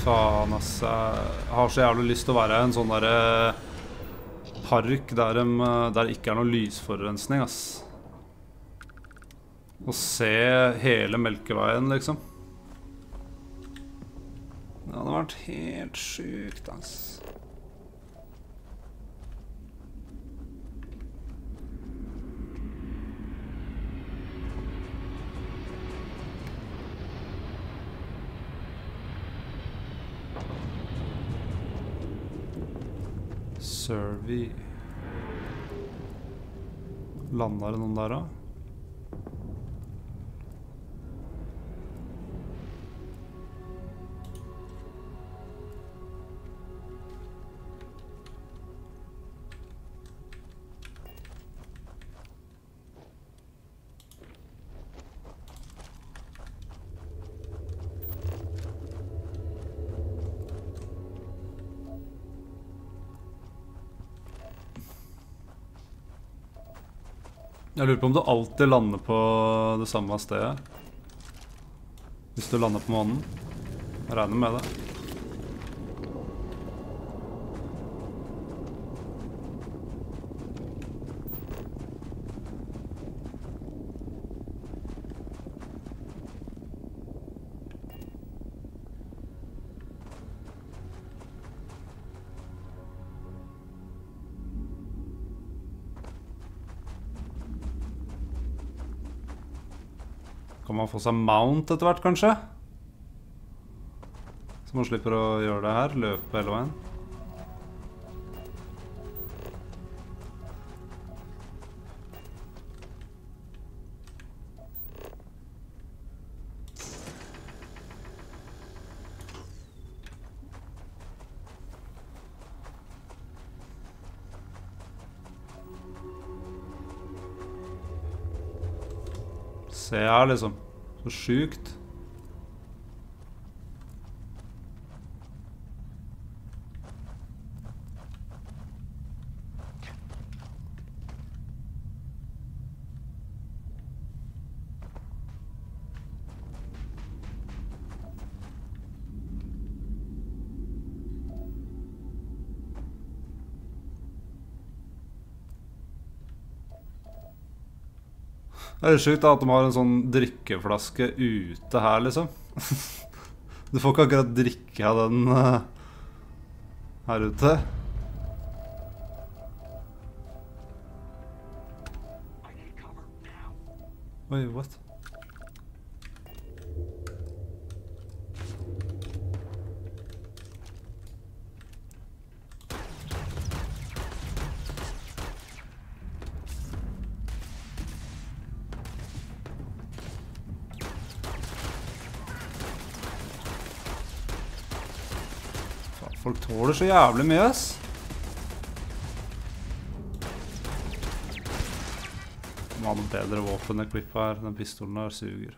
Faen, ass. Jeg har så jævlig lyst til å være i en sånn derre park der, de, der det ikke er noe lysforurensning, ass. Å se hele Melkeveien, liksom. Det hadde vært helt sjukt, ass. Survey Landa det noen der, da? Jeg lurer på om du alltid lander på det samme stedet. Hvis du lander på månen. Jeg regner med det. Man få seg mount etter hvert, kanskje? Så man slipper å gjøre det her. Løpe hele veien. Se her, liksom. Så sjukt. Det er jo sjukt at de har en sånn drikkeflaske ute her, liksom. Du får ikke akkurat drikke av den eh, her ute. Oi, what? Faen, Folk tåler så jævlig mye, ass. Må har noe bedre våpen-equip her. Den pistolen der suger.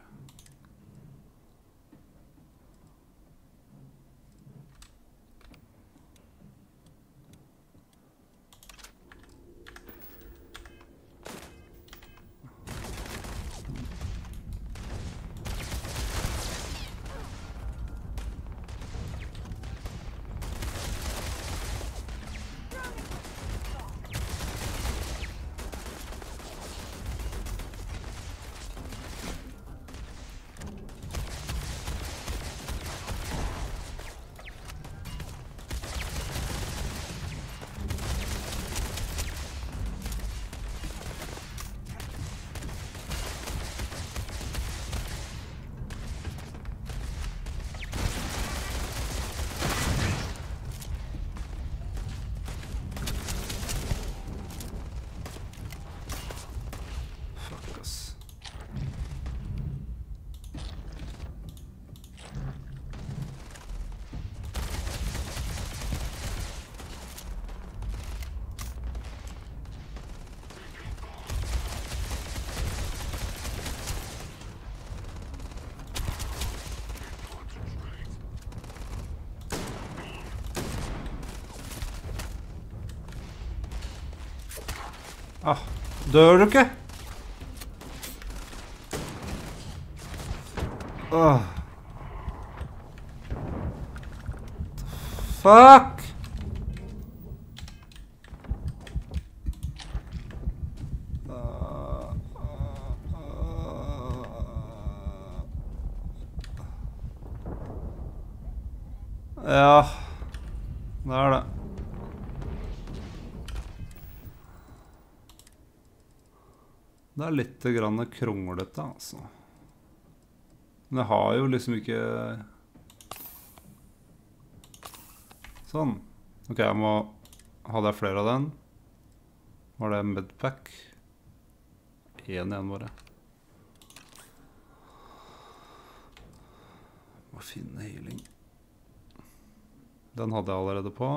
Dobro che? Oh. Ah. Fuck! Litt kronglete, altså. Men jeg har jo liksom ikke Sånn. OK, jeg må Hadde jeg flere av den? Var det Medpack? Én igjen, bare. Må finne healing. Den hadde jeg allerede på.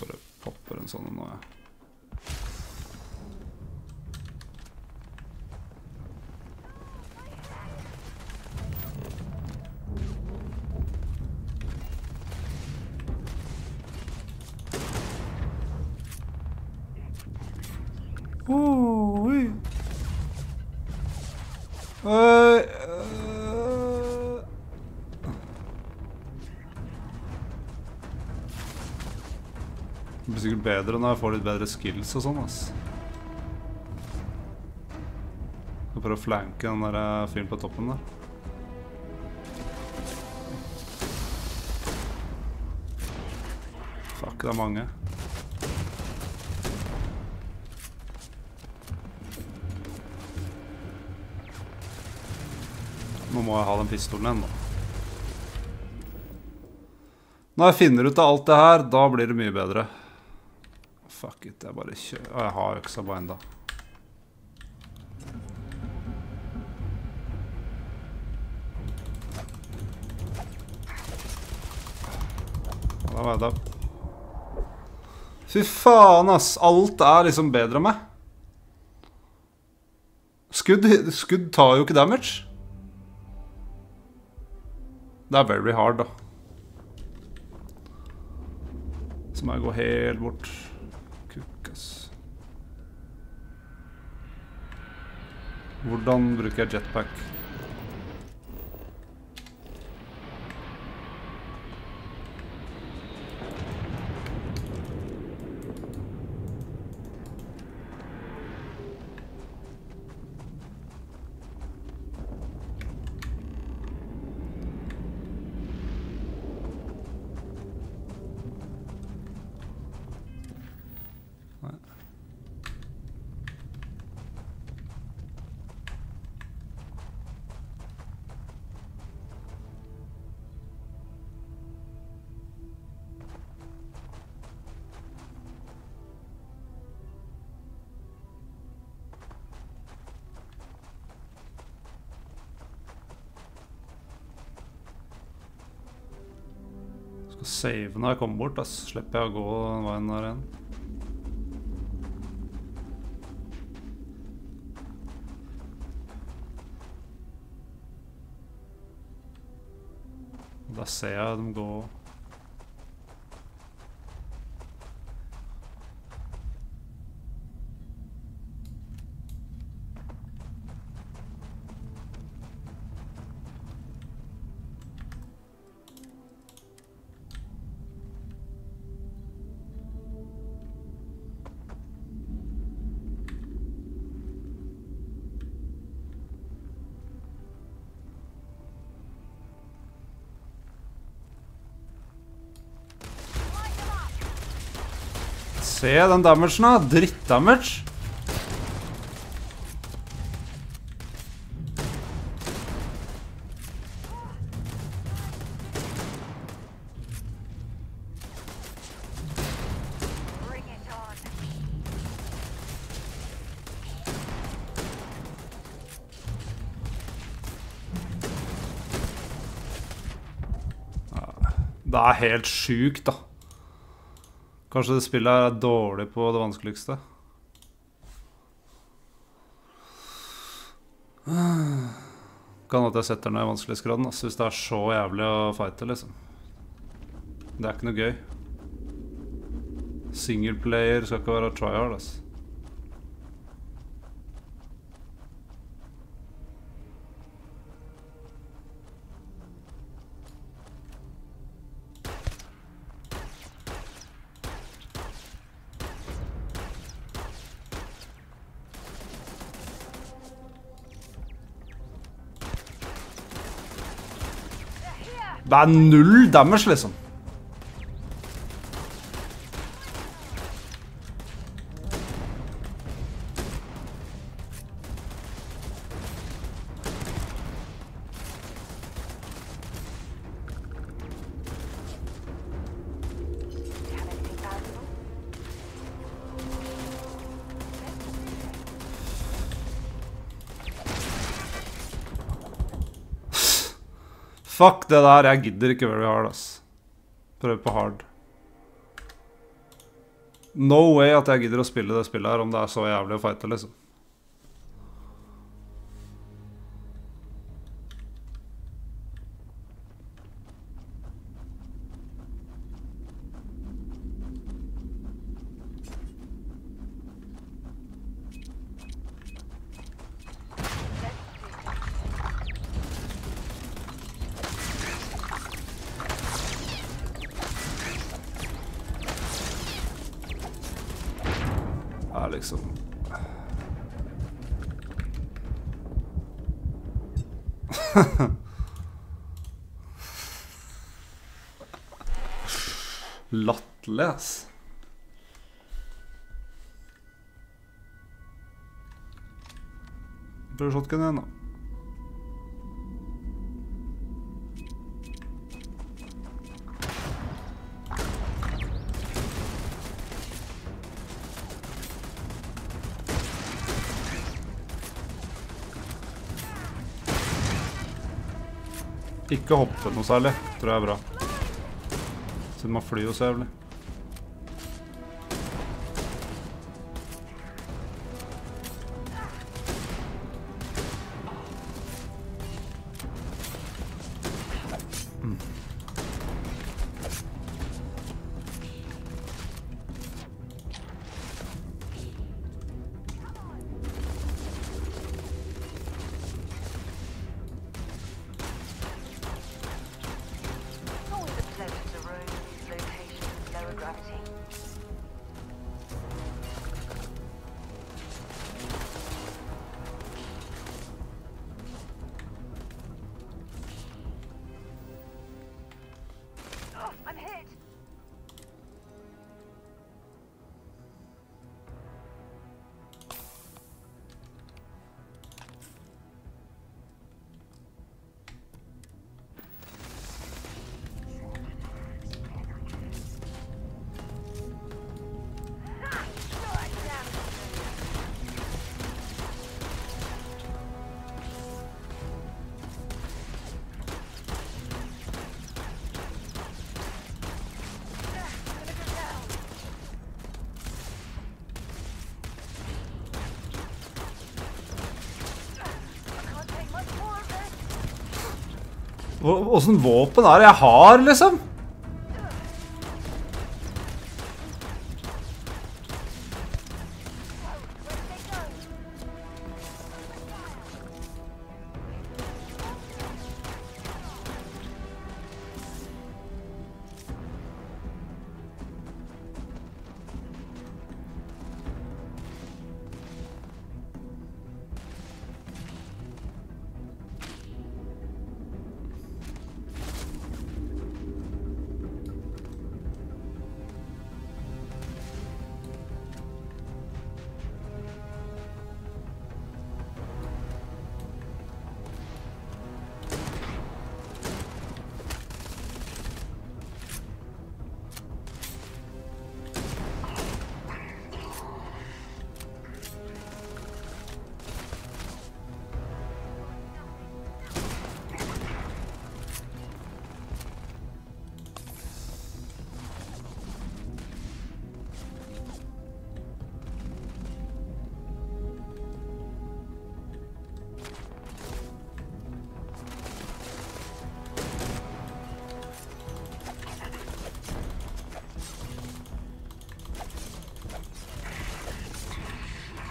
Bare popper en sånn nå, jeg. Bedre når jeg får litt bedre skills og sånn, ass. Jeg prøver å flanke den der eh, fyren på toppen der. Fuck, det er mange. Nå må jeg ha den pistolen igjen, da. Når jeg finner ut av alt det her, da blir det mye bedre. Bare kjøre? Å, jeg har øksa på enda. Da var jeg da. Fy faen, ass. Alt er liksom bedre enn meg. Skudd, skudd tar jo ikke damage. Det er very hard, da. Så må jeg gå helt bort. Kukk, ass. Hvordan bruker jeg jetpack? Save når jeg kommer bort, da slipper jeg å gå den veien der igjen. Da ser jeg dem gå Se den damagen, da. Drittdamage. Det er helt sjukt, da. Kanskje det spillet er dårlig på det vanskeligste. Kan at jeg setter ned vanskelighetsgraden ass, hvis det er så jævlig å fighte, liksom. Det er ikke noe gøy. Singleplayer skal ikke være tryhard, ass. Det er null damage, liksom. Det der. Jeg gidder ikke very hard, ass. Prøv på hard. No way at jeg gidder å spille det spillet her om det er så jævlig å fighte, liksom. Det er liksom Latterlig, ass. Prøv shotgun igjen, da. Ikke hoppe noe særlig, tror jeg er bra. Siden man flyr jo så jævlig. Åssen våpen er det jeg har, liksom?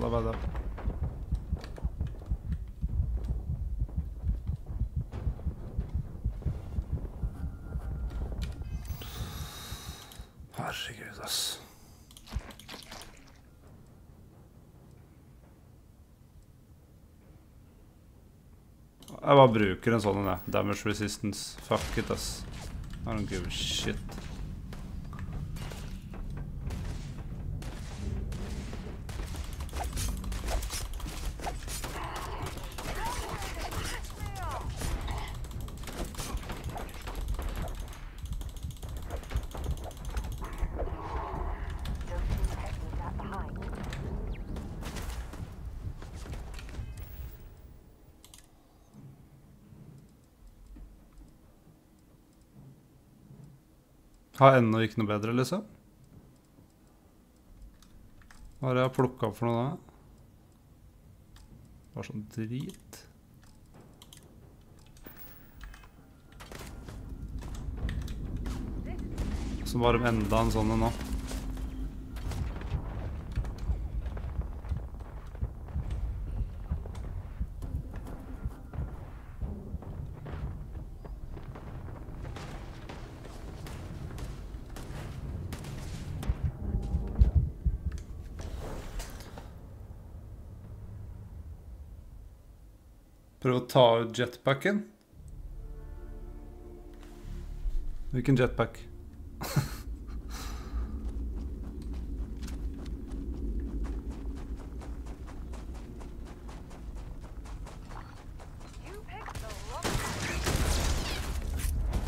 da var det Herregud, ass. Jeg bare bruker en sånn jeg. Damage resistance. Fuck it, ass. I don't give a shit. Har ennå ikke noe bedre, liksom? Hva har jeg plukka opp for noe da? Bare sånn drit. Så bare enda en sånn en nå. Ta ut jetpacken. Hvilken jetpack?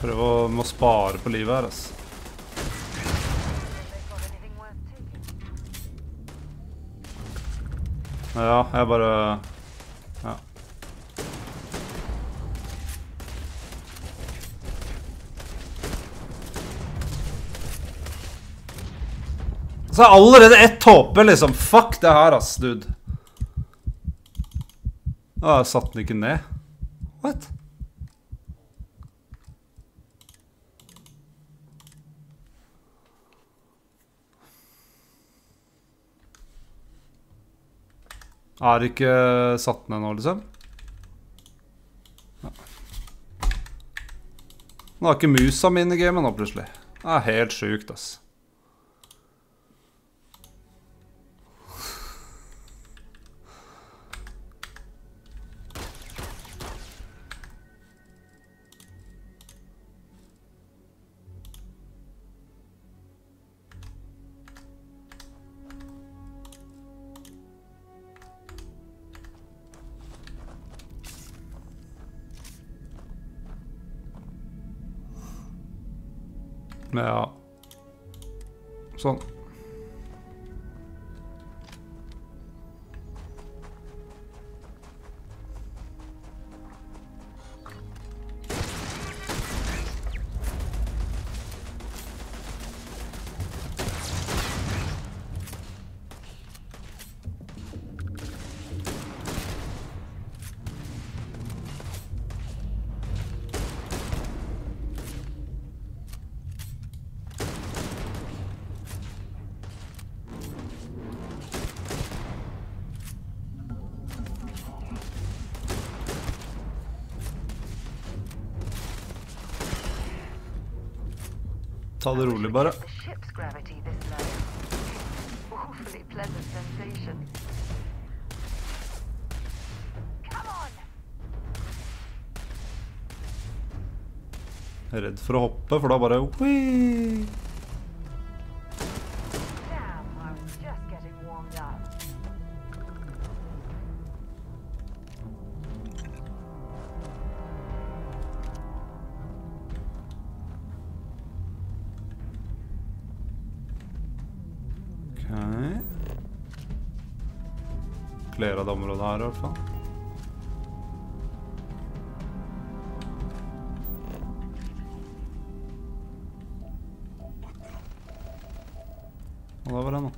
Prøv å må spare på livet her, ass. Ja, jeg bare Så er allerede ett tåpe liksom. Fuck det her, ass, dude. Å, jeg satte den ikke ned. What? Er ikke satt ned nå, liksom? Ja. Nå har ikke musa gamen nå, plutselig. Det er helt sjukt, ass. Ta det rolig, bare. Jeg er redd for å hoppe, for da bare Whee! området her i hvert fall. Og der var den, da.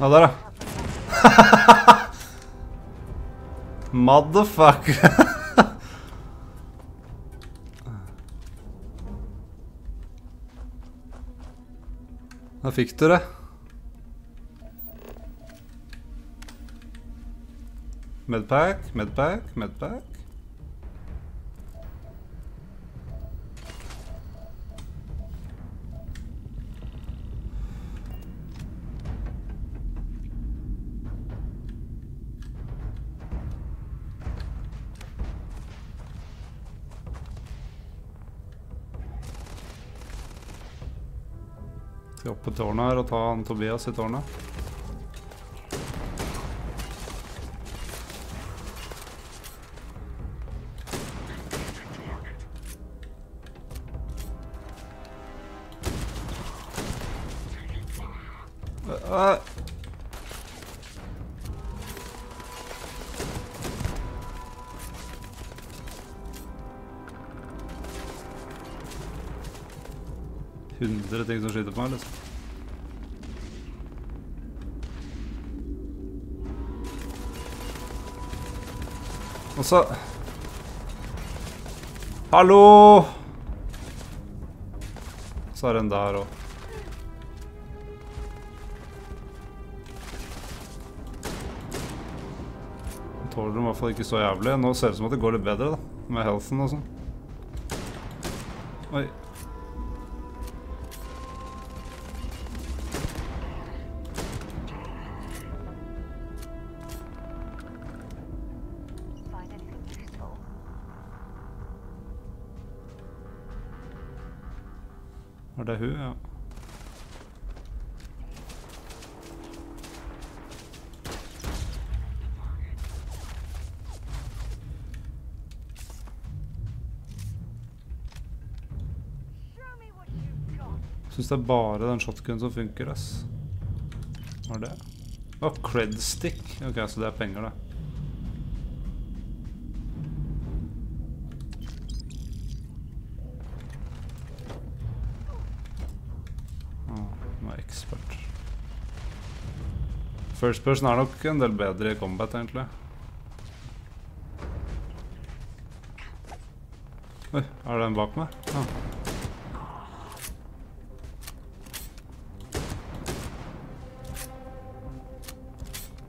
Ja, der, ja. Motherfucker. Da fikk du det. Medpack, medpack, medpack. Opp på tårnet her og ta han Tobias i tårnet. Og så Hallo! Så er det en der òg. Tåler de i hvert fall ikke så jævlig. Nå ser det ut som at det går litt bedre, da. Med helsen og sånn. Oi. Det hun? Ja. Syns det er bare den shotgunen som funker, ass. Hva er det? Å, cred stick. Ok, så det er penger, det. First person er nok en del bedre i combat, egentlig. Oi, er det en bak meg? Ja.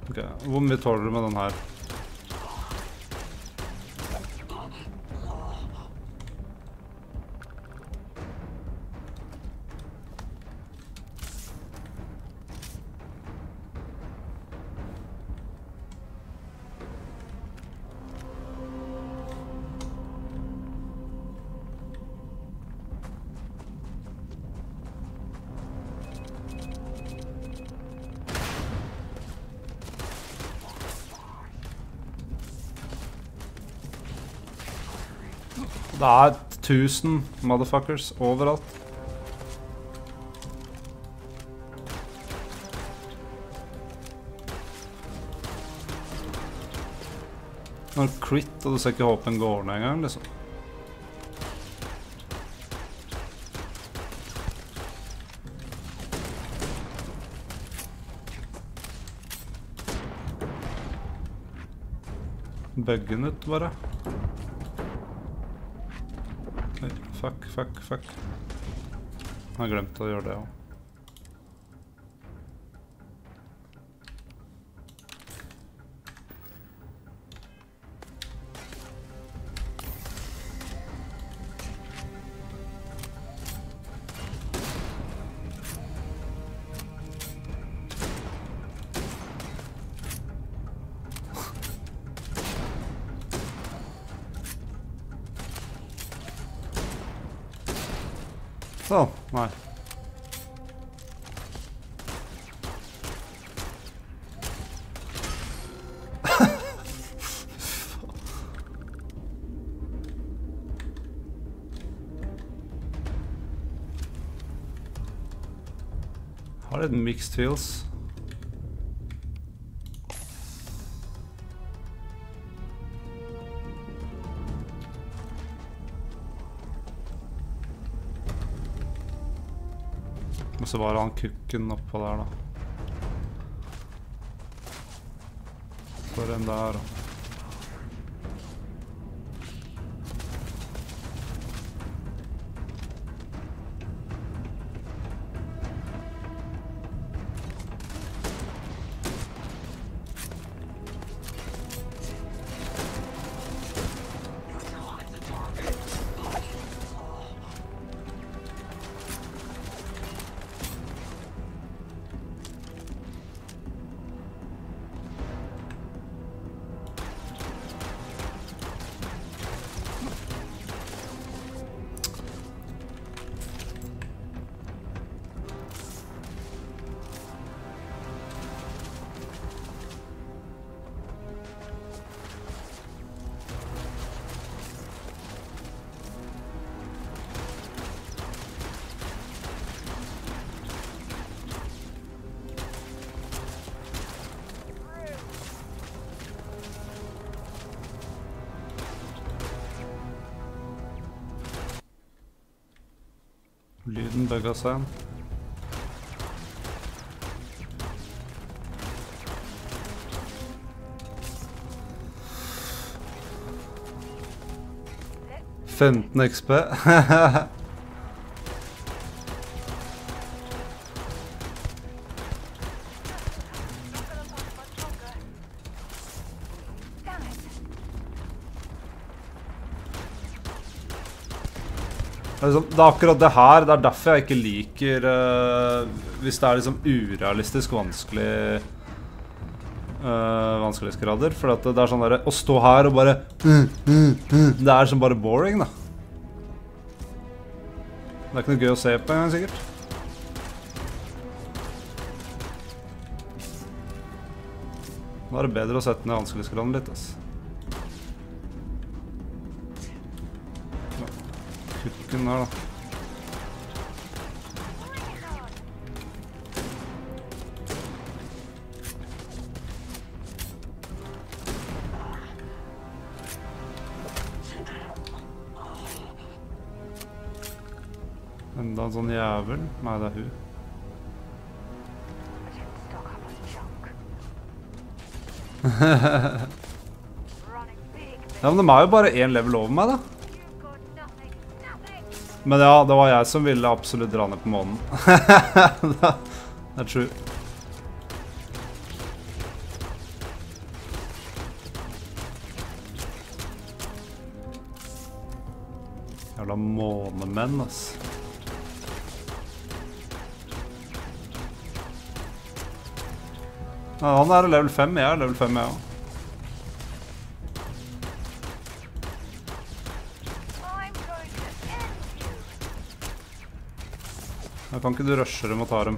Ok, Hvor mye tåler du med den her? Det er 1000 motherfuckers overalt. Når crit, og du ser ikke håpen går ned engang, liksom. Buggen ut, bare. Fuck, fuck, fuck. Jeg har glemt å gjøre det òg. Å, nei. Har litt mixed feels. Så var han kukken oppå der, da. For en der, da. Bugga seg. Femten XP. Det liksom, det er akkurat det her. Det er derfor jeg ikke liker uh, Hvis det er liksom urealistisk vanskelig uh, Vanskelighetsgrader. For at det er sånn derre Å stå her og bare Det er som bare boring, da. Det er ikke noe gøy å se på engang, sikkert. Da er det bedre å sette ned vanskelighetsgraden litt, ass. Kukken der, da. Enda en sånn jævel. Nei, det er hun. Ja, men de er jo bare én level over meg, da. Men ja, det var jeg som ville absolutt dra ned på månen. det er true. Jævla månemenn, ass. Nei, han er level 5, jeg er level 5, jeg òg. I'm going to end you. Kan ikke du rushe dem og ta dem?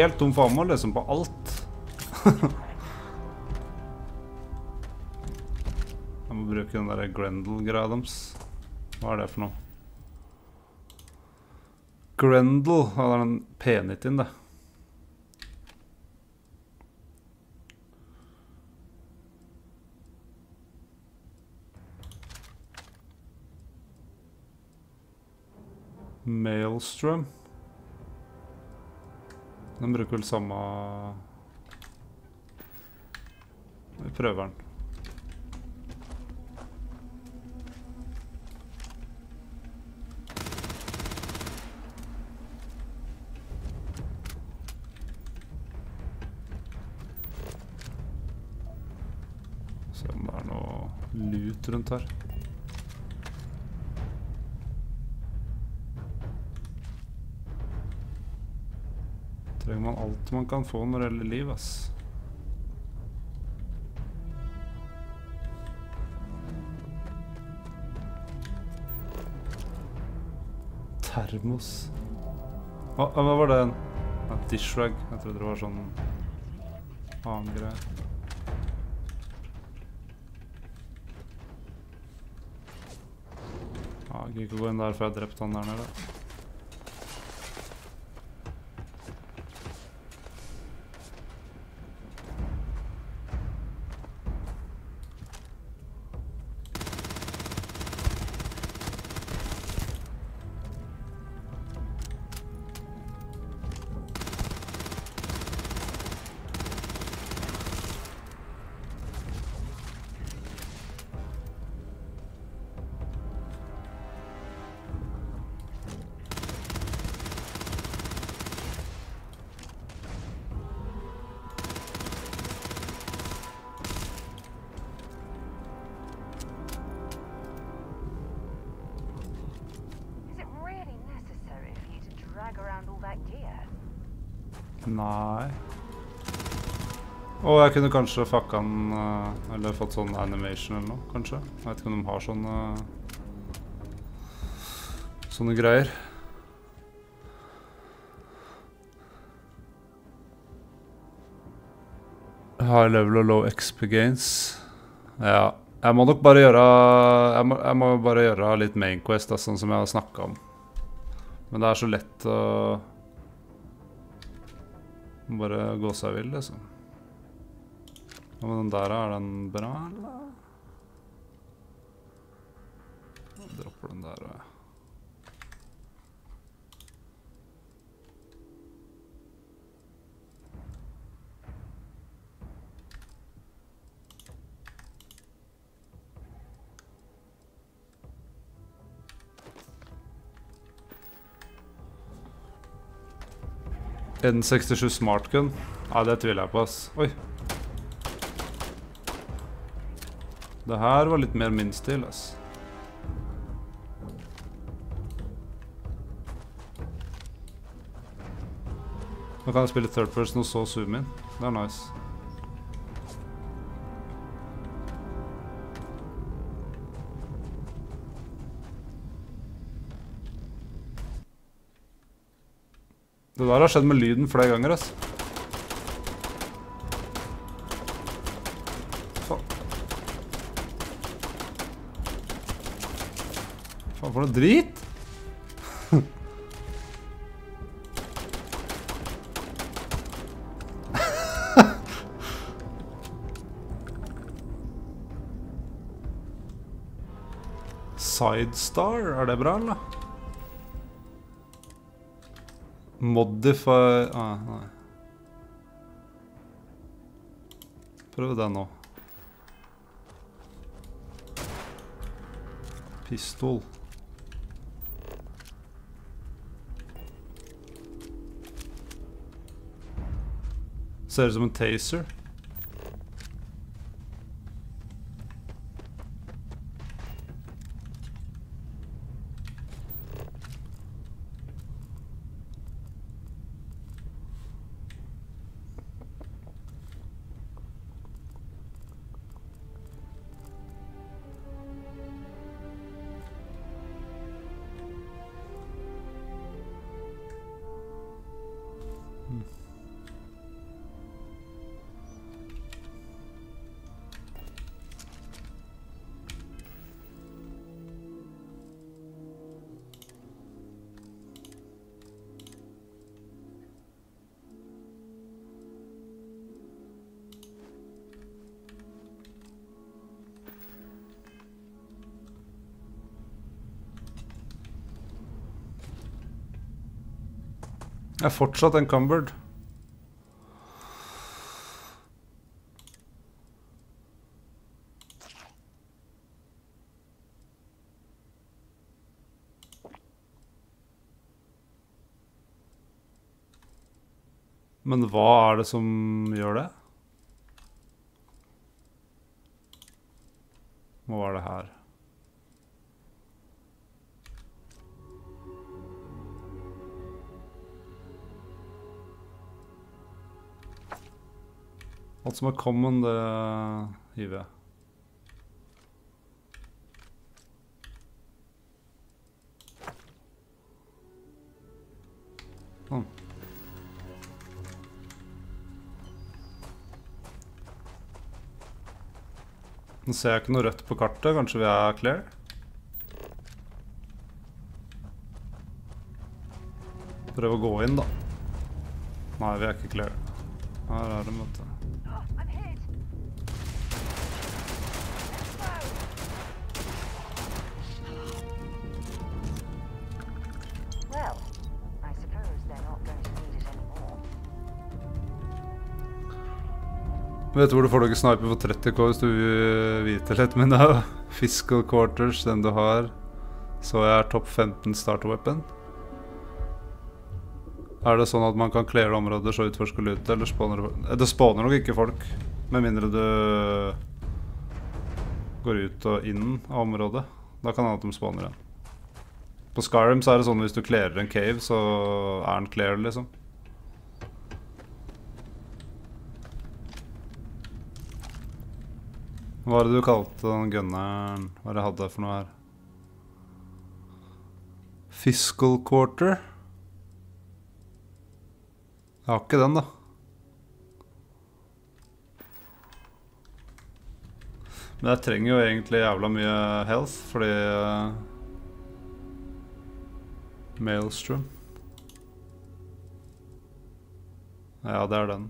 Helt tom for liksom på alt. Jeg må bruke den der Grendel-greia deres. Hva er det for noe? Grendel, ja, det er den P90-en, det. Maelstrom. Den bruker vel samme Vi prøver den. Se om det er noe lut rundt her. Trenger man kan få når det gjelder liv, ass. Termos. Hva, hva var det? Ja, Dishrag. Jeg trodde det var sånn annen greie. Jeg gidder ikke gå inn der før jeg har drept han der nede. Jeg kunne kanskje fucka den eh, Eller fått sånn animation eller noe, kanskje. Jeg vet ikke om de har sånne Sånne greier. High level og low XP gains. Ja. Jeg må nok bare gjøre Jeg må, jeg må bare gjøre litt Mainquest, da, sånn som jeg har snakka om. Men det er så lett å bare gå seg vill, liksom. Men den der, er den bra, eller? Jeg Dropper den der. ja. N67 smartgun? Nei, det tviler jeg på, ass. Oi. Det her var litt mer min stil, ass. Nå kan jeg spille third person og så zoom inn. Det er nice. Det der har skjedd med lyden flere ganger, ass. For noe drit! Sidestar, er det bra, eller? Modify ah, Nei. Prøv den nå. Pistol. Ser ut som en taser. Jeg er fortsatt encumbered. Men hva er det som gjør det? Som er common, det hiver jeg. Sånn. Nå ser jeg ikke noe rødt på kartet. Kanskje vi er clear? Prøv å gå inn, da. Nei, vi er ikke clear. Her er det, vet du. Vet du hvor du får noen sniper for 30k hvis du vil vite litt, men det er jo Fiscal Quarters, den du har. Så jeg er topp 15 start weapon. Er det sånn at man kan cleare områder så utforske lute, eller spawner det Eh, Det spawner nok ikke folk, med mindre du går ut og inn av området. Da kan det hende at de spawner igjen. På Skyrim så er det sånn at hvis du clearer en cave, så er den clear, liksom. Hva var det du kalte den gunneren? Hva er det jeg hadde for noe her? Fiscal quarter? Jeg har ikke den, da. Men jeg trenger jo egentlig jævla mye health, fordi uh, Maelstrom Ja, det er den.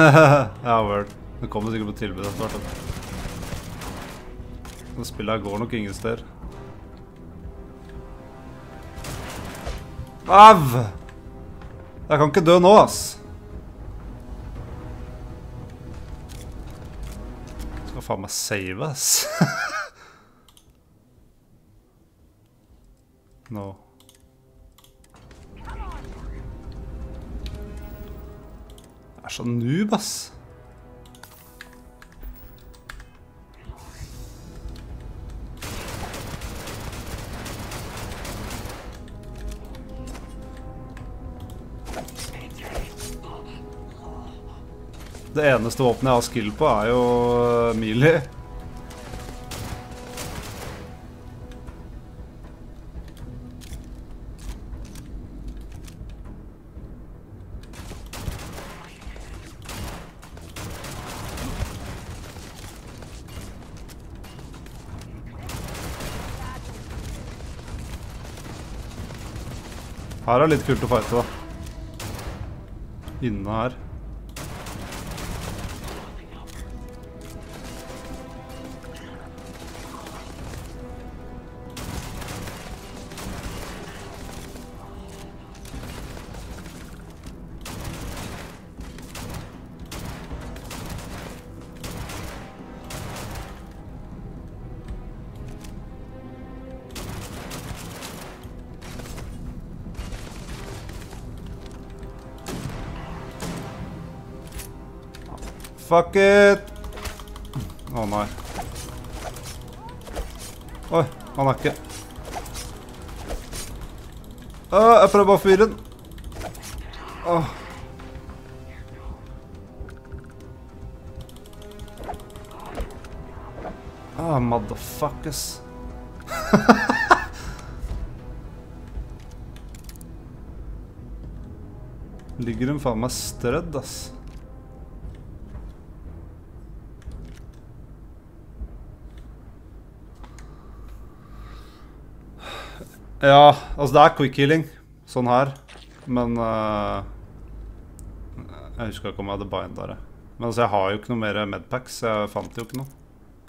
ja, vel. Det kommer sikkert på tilbud etter hvert. Det spillet går nok ingen steder. Au! Jeg kan ikke dø nå, ass. Skal faen meg save, ass. no. Så noob, ass. Det eneste våpenet jeg har skill på, er jo melee. Her er litt kult å fighte, da. Inne her. Fuck it! Å nei. Oi, han er ikke Åh, Jeg prøver bare å fyre den. Åh. Ah, motherfuckers. Ligger hun faen meg strødd, ass. Ja, altså det er quick healing, sånn her. Men uh, Jeg husker ikke om jeg hadde bindere. Men altså, jeg har jo ikke noe mer medpacks. Jeg fant jo ikke noe.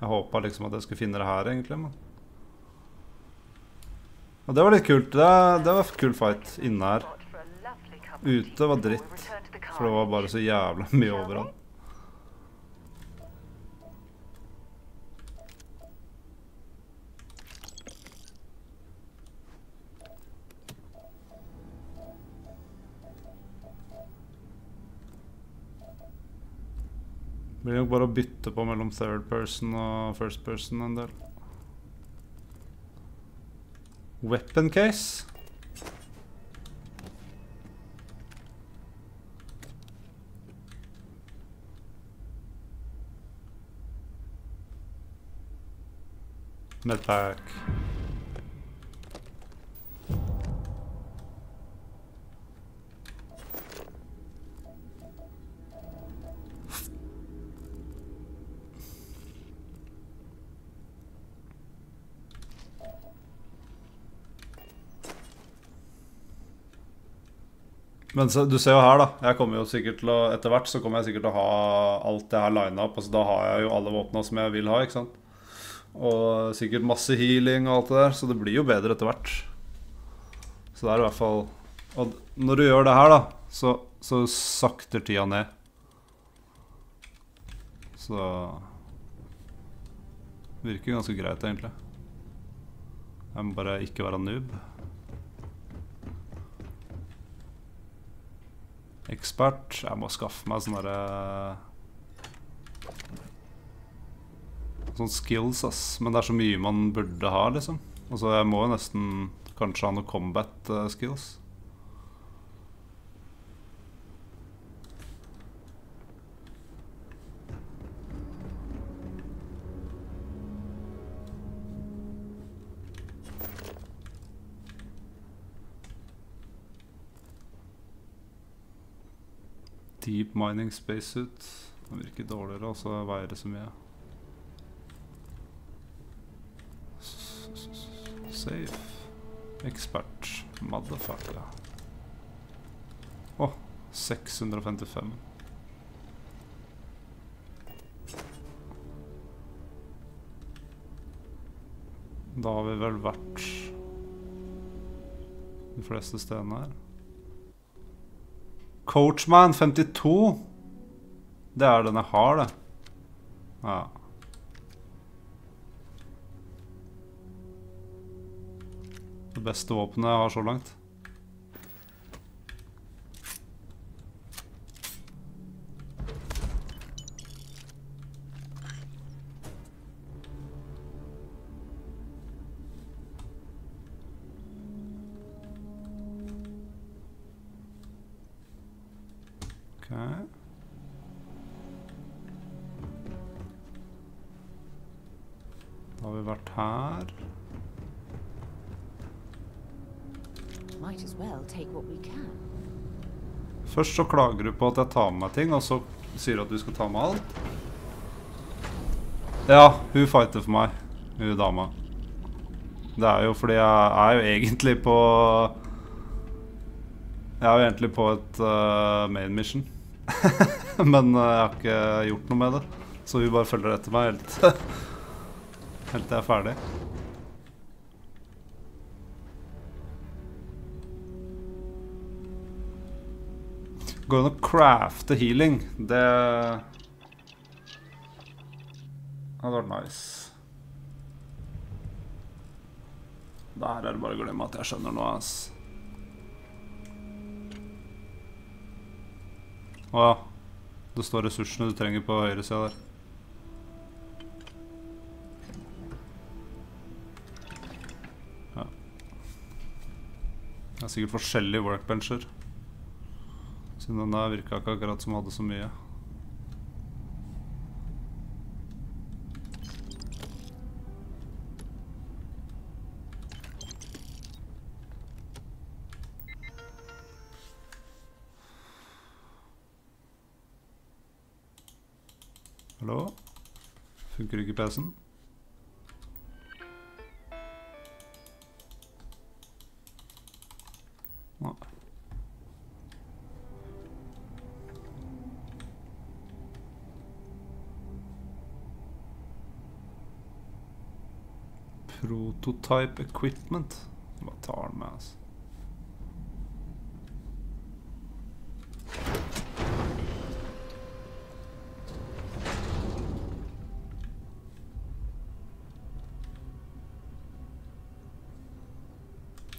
Jeg håpa liksom at jeg skulle finne det her, egentlig. Men Og det var litt kult. Det, det var kul fight inne her. Ute var dritt, for det var bare så jævla mye overalt. Blir er nok bare å bytte på mellom third person og first person en del. Weapon case? Medpack. Men så, du ser jo her, da. Jeg kommer jo sikkert til å Etter hvert så kommer jeg sikkert til å ha alt det her lina opp. Altså, da har jeg jo alle våpna som jeg vil ha, ikke sant. Og sikkert masse healing og alt det der, så det blir jo bedre etter hvert. Så det er i hvert fall Og når du gjør det her, da, så, så sakter tida ned. Så Virker ganske greit, egentlig. Jeg må bare ikke være noob. Ekspert. Jeg må skaffe meg sånne derre Sånne skills, ass. Men det er så mye man burde ha, liksom. Altså, jeg må jo nesten kanskje ha noe combat eh, skills. Deep mining spacesuit. Den virker dårligere, og så veier det så mye. Safe. Ekspert. Motherfucker. Å, 655. Da har vi vel vært de fleste stedene her. Coachman 52. Det er den jeg har, det. Ja. Det beste våpenet jeg har så langt. Vært her. Might as well take what we can. Først så klager du på at jeg tar med meg ting, og så sier du at du skal ta med alt. Ja, hun fighter for meg, hun dama. Det er jo fordi jeg er jo egentlig på Jeg er jo egentlig på et eh, main mission. Men eh, jeg har ikke gjort noe med det. Så hun bare følger etter meg helt Helt til jeg er ferdig. Gå inn og crafte healing. Det hadde vært nice. Der er det bare å glemme at jeg skjønner noe, ass. Å. Det står ressursene du trenger på høyre siden der. Det er sikkert forskjellige workbencher. Siden den der virka ikke akkurat som hadde så mye. Hallo? Funker ikke PC-en? Prototype equipment. Hva tar den med, altså?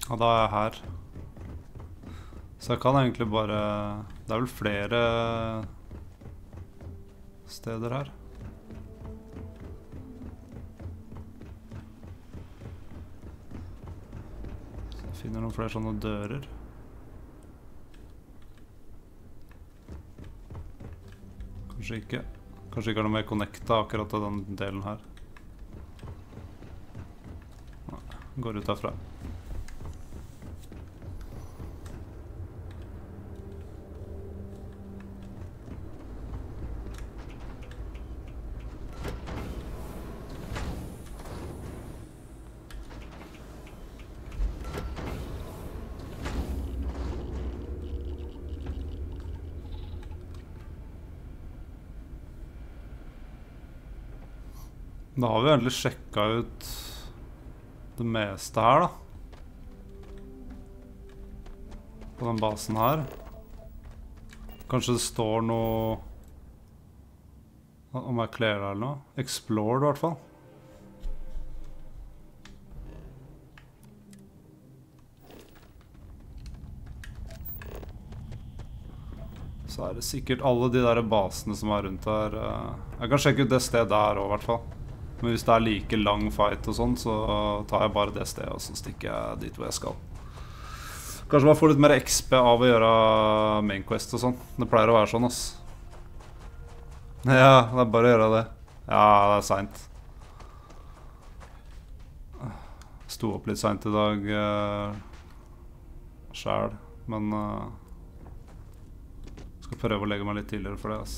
Ja, da er jeg her. Så jeg kan egentlig bare Det er vel flere steder her. Så jeg finner noen flere sånne dører. Kanskje ikke. Kanskje ikke er noe mer connecta akkurat til den delen her. Nei, går ut herfra. Da har vi egentlig sjekka ut det meste her, da. På den basen her. Kanskje det står noe Om jeg kler eller noe. Explored, i hvert fall. Så er det sikkert alle de der basene som er rundt her. eh, Jeg kan sjekke ut det stedet der òg, i hvert fall. Men hvis det er like lang fight og sånn, så tar jeg bare det stedet, og så stikker jeg dit hvor jeg skal. Kanskje man får litt mer XP av å gjøre Mainquest og sånn. Det pleier å være sånn, ass. Ja, det er bare å gjøre det. Ja, det er seint. Sto opp litt seint i dag uh, sjæl, men uh, skal prøve å legge meg litt tidligere for det, ass.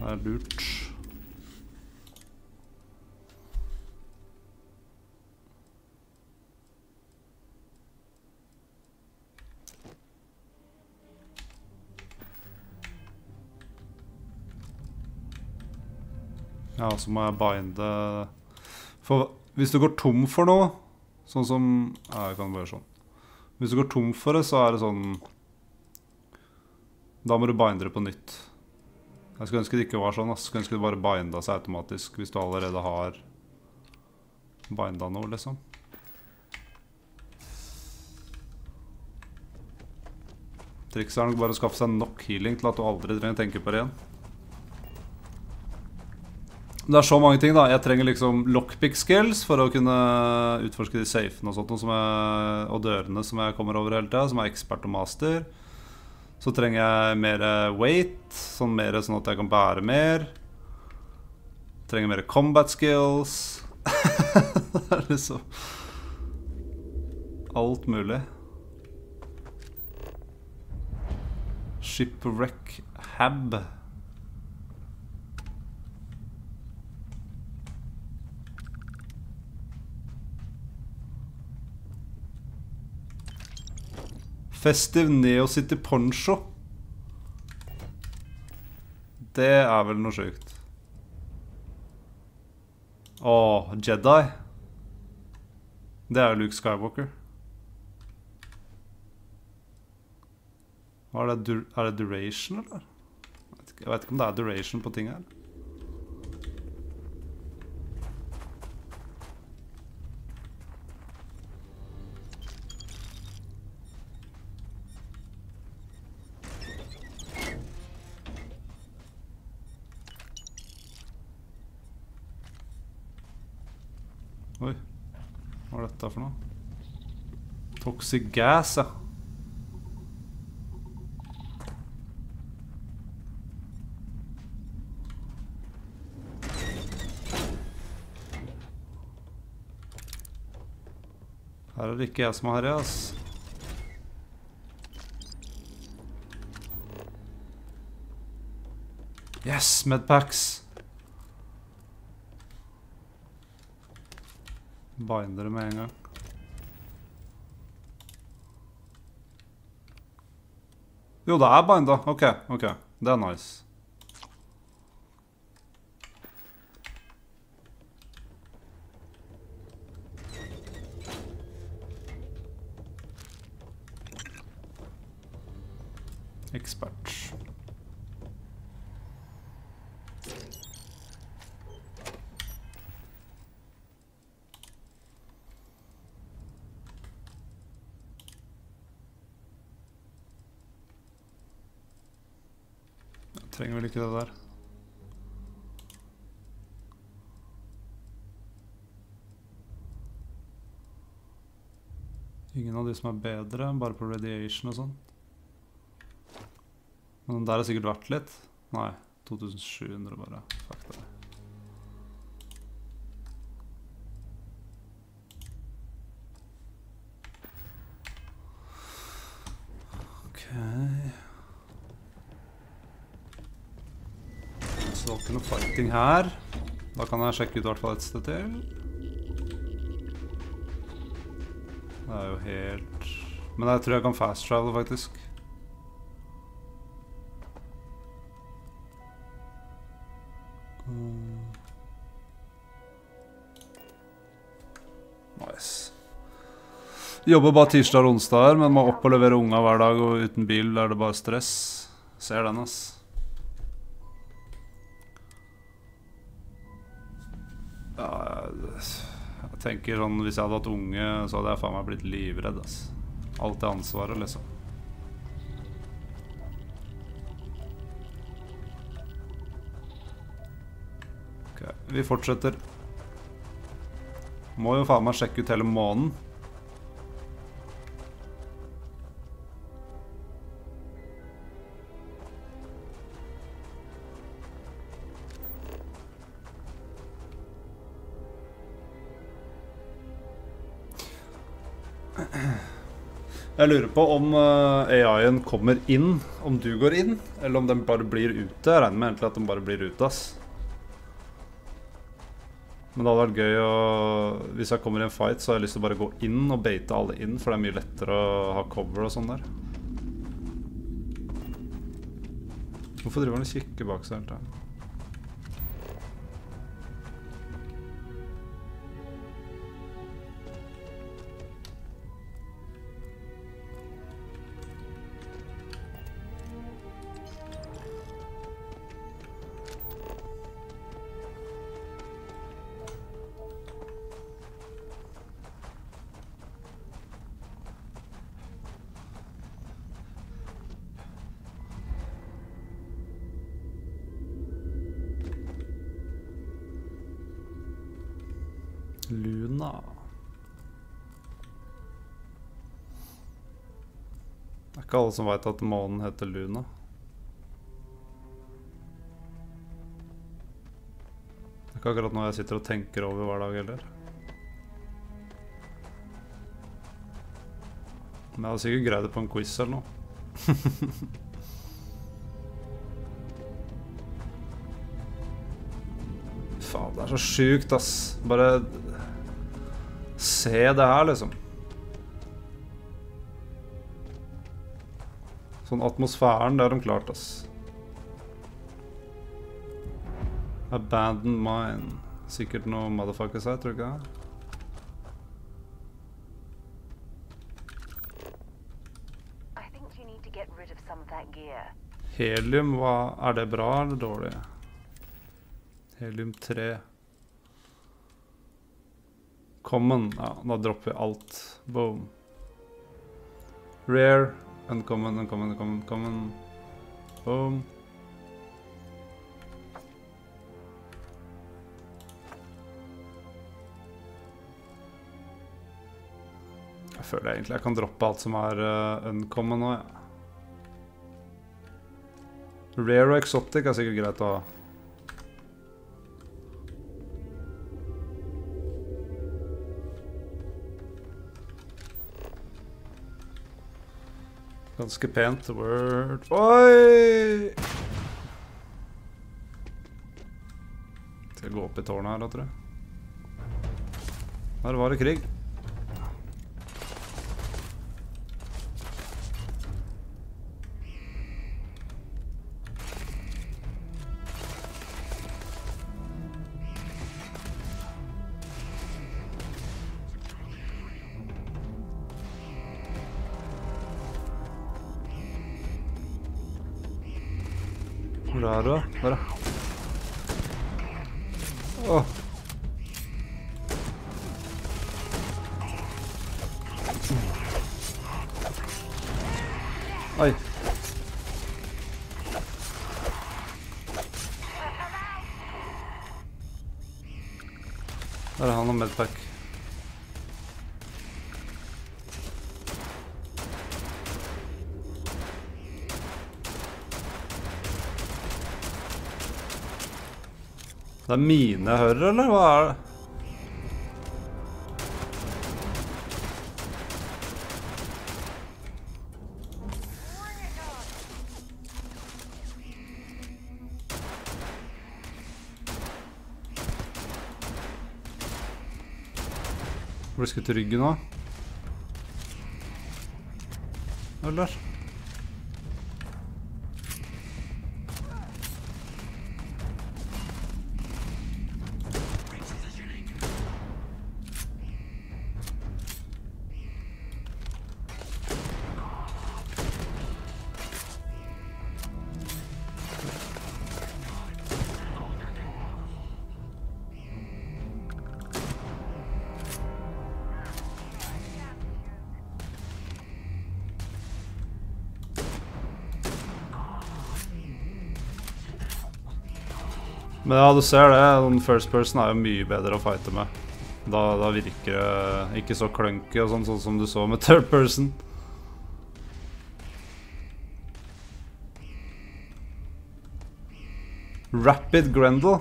Det er lurt. Ja, så må jeg binde For hvis du går tom for noe, sånn som Ja, jeg kan bare gjøre sånn. Hvis du går tom for det, så er det sånn Da må du binde det på nytt. Jeg skulle ønske det ikke var sånn. Jeg skulle ønske det bare binda seg automatisk hvis du allerede har binda noe, liksom. Trikset er nok bare å skaffe seg nok healing til at du aldri trenger å tenke på det igjen. Det er så mange ting, da. Jeg trenger liksom lockpick skills for å kunne utforske de safene og sånt, jeg, og dørene som jeg kommer over hele tida, som er ekspert og master. Så trenger jeg mer weight, sånn mer sånn at jeg kan bære mer. Trenger mer combat skills. det er liksom Alt mulig. Shipwreck Hab. Festive Neo City Poncho. Det er vel noe sjukt. Åh, Jedi. Det er jo Luke Skywalker. Er det? Er det duration, eller? Jeg vet ikke om det er duration på ting her. Oi. Hva er dette for noe? Toxic gas, ja. Her er det ikke jeg som har det, ass. Yes, medpacks. Binder det med en gang. Jo, det er binda. Ok, ok. Det er nice. Ekspert. Jeg trenger vel ikke det der. Ingen av de som er bedre, bare på radiation og sånn. Men den der har sikkert vært litt. Nei, 2700 bare. Fuck det. Ok. Så det fighting her. Da kan jeg sjekke ut i hvert fall et sted til. Det er jo helt Men jeg tror jeg kan fast travel, faktisk. Mm. Nice. Jobber bare tirsdag og onsdag her, men må opp og levere unga hver dag, og uten bil er det bare stress. Ser den, ass. Ja, jeg, tenker sånn Hvis jeg hadde hatt unge, så hadde jeg faen meg blitt livredd, ass. Alt det ansvaret, liksom. Ok, vi fortsetter. Må jo faen meg sjekke ut hele månen. Jeg lurer på om eh, AI-en kommer inn, om du går inn, eller om den bare blir ute. Jeg regner med egentlig at den bare blir ute, ass. Men det hadde vært gøy å Hvis jeg kommer i en fight, så har jeg lyst til å bare gå inn og beite alle inn, for det er mye lettere å ha cover og sånn der. Hvorfor driver han og kikker bak seg hele tiden? Ikke alle som veit at månen heter Luna. Det er ikke akkurat noe jeg sitter og tenker over hver dag heller. Men jeg hadde sikkert greid det på en quiz eller noe. Faen, det er så sjukt, ass. Bare se det her, liksom. Sånn atmosfæren, det har de klart, ass. Abandoned mine. Sikkert noe motherfuckers her, tror du ikke det? Helium, hva, er det bra eller dårlig? Helium 3. Common. Ja, da dropper vi alt. Boom. Rare. Uncommon, uncommon, uncommon, uncommon. Boom. Jeg føler egentlig jeg kan droppe alt som er uh, uncommon nå, ja. Rare og exotic er sikkert greit å ha. Ganske pent. Word. Oi! Skal jeg gå opp i tårnet her da, tror jeg. Her var det krig. Det er mine jeg hører, eller hva er det? Blir skutt i ryggen nå. Eller? Men ja, du ser det. Den first person er jo mye bedre å fighte med. Da, da virker det ikke så clunky og sånn, sånn som du så med third person. Rapid Grendel.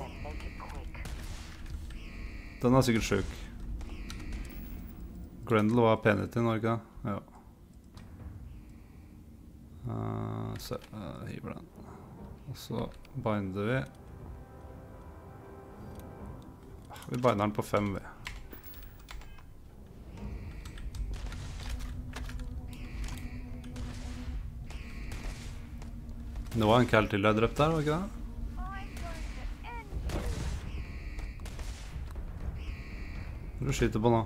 Den er sikkert sjuk. Grendel var det ikke det? Ja. Uh, se, uh, hiver den. Og så binder vi. Vi binder den på fem, vi. Det var en cal til jeg drepte der, var ikke det? Hva er det du skyter på nå?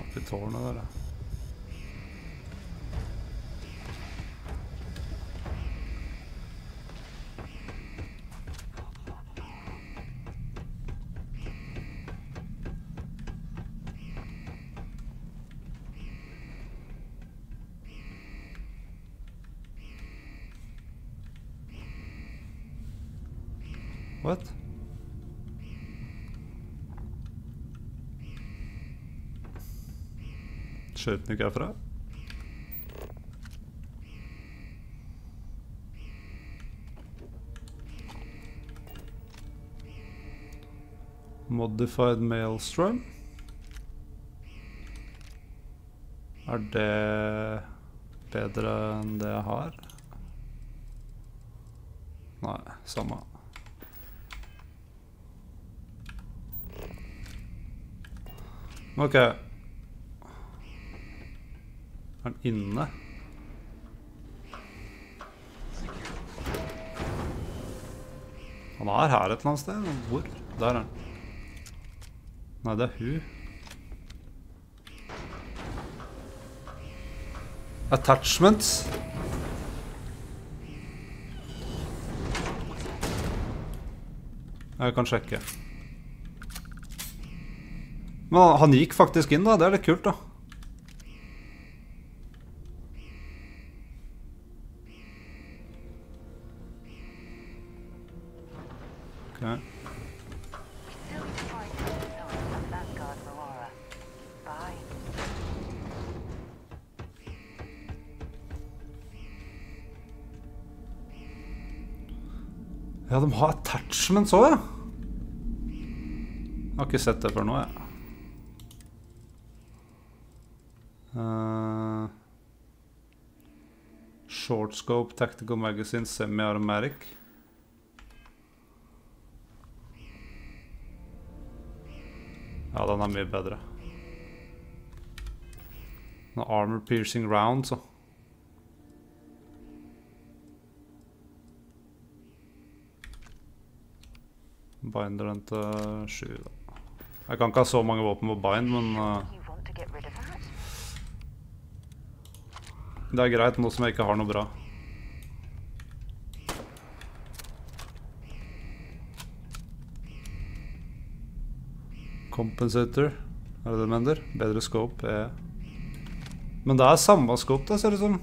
Oppi tårnet der, ja. Skjøt er herfra? Modified Maelstrom. Er det bedre enn det jeg har? Nei, samme. Ok. Er den inne? Han er her et eller annet sted. Hvor? Der er han. Nei, det er hun. Attachments. Jeg kan sjekke. Men han, gikk faktisk inn, da. Det er litt kult, da. Har så ja. Jeg har ikke sett det før nå, jeg. Uh, Shortscope tactical magazine, semi-automatic. Ja, den er mye bedre. Har armor piercing round, så. Binder den til 7, da. Jeg kan ikke ha så mange våpen på bind, men eh, Det er greit nå som jeg ikke har noe bra. Compensator. Er det det mener? Bedre scope? Ja. Men det er samme scope, da, ser det ut som.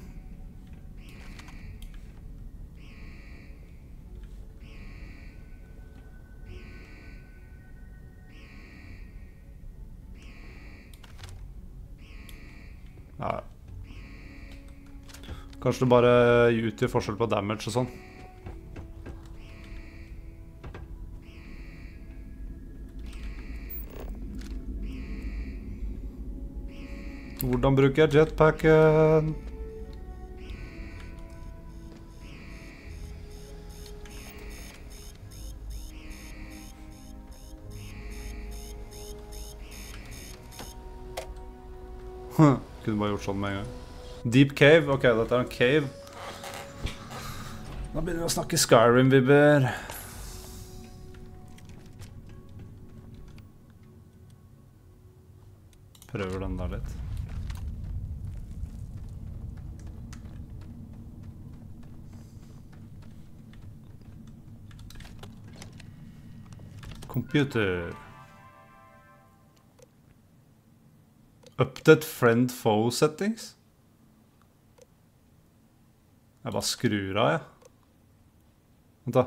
Kanskje det bare utgjør forskjell på damage og sånn. Hvordan bruker jeg jetpacken? Hm, Kunne bare gjort sånn med en gang. Deep cave. Ok, dette er en cave. Da begynner vi å snakke Skyrim-vibber. Prøver den der litt. Computer. Update friend foe settings. Jeg bare skrur av, jeg. Vent, da.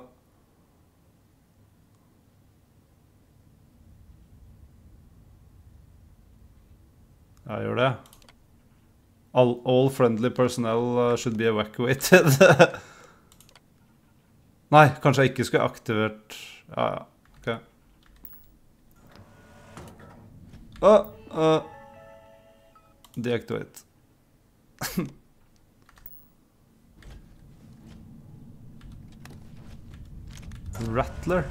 Jeg gjør det. All, all friendly personnel uh, should be evacuated. Nei, kanskje jeg ikke skulle aktivert Ja, ja. Ok. Uh, uh. Deactivate. Rattler.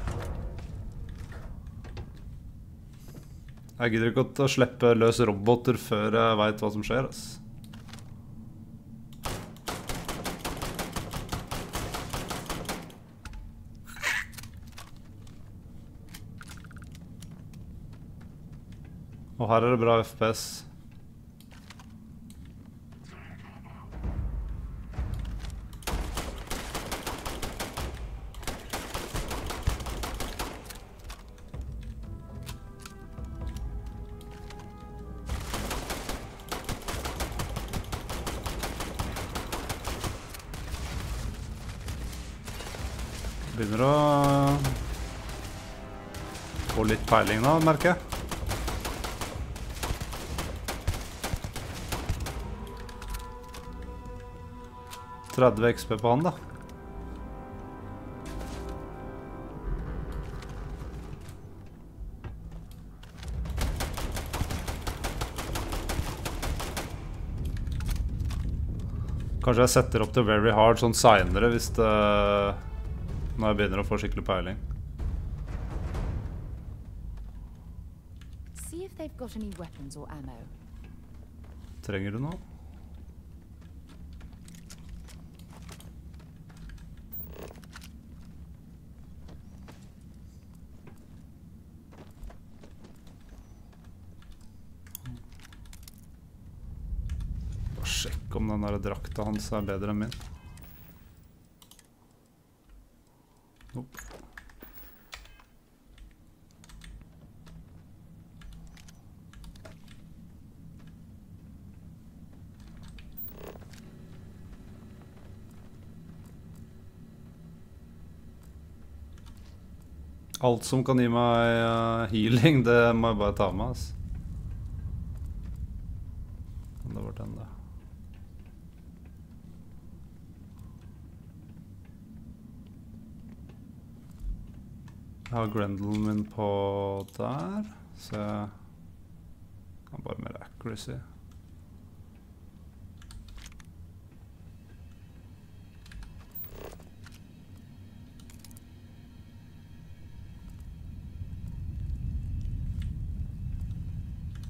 Jeg gidder ikke å slippe løs roboter før jeg veit hva som skjer. ass. Og her er det bra FPS. Peiling nå, merker jeg. Tredve XP på han, da. Kanskje jeg setter opp til very hard sånn seinere hvis det Når jeg begynner å få skikkelig peiling. Trenger du noe? Bare sjekke om den der drakta hans er bedre enn min. Alt som kan gi meg eh, healing, det må jeg bare ta med. Men det var den, da. Jeg har Grendelen min på der, så jeg har bare mer accuracy.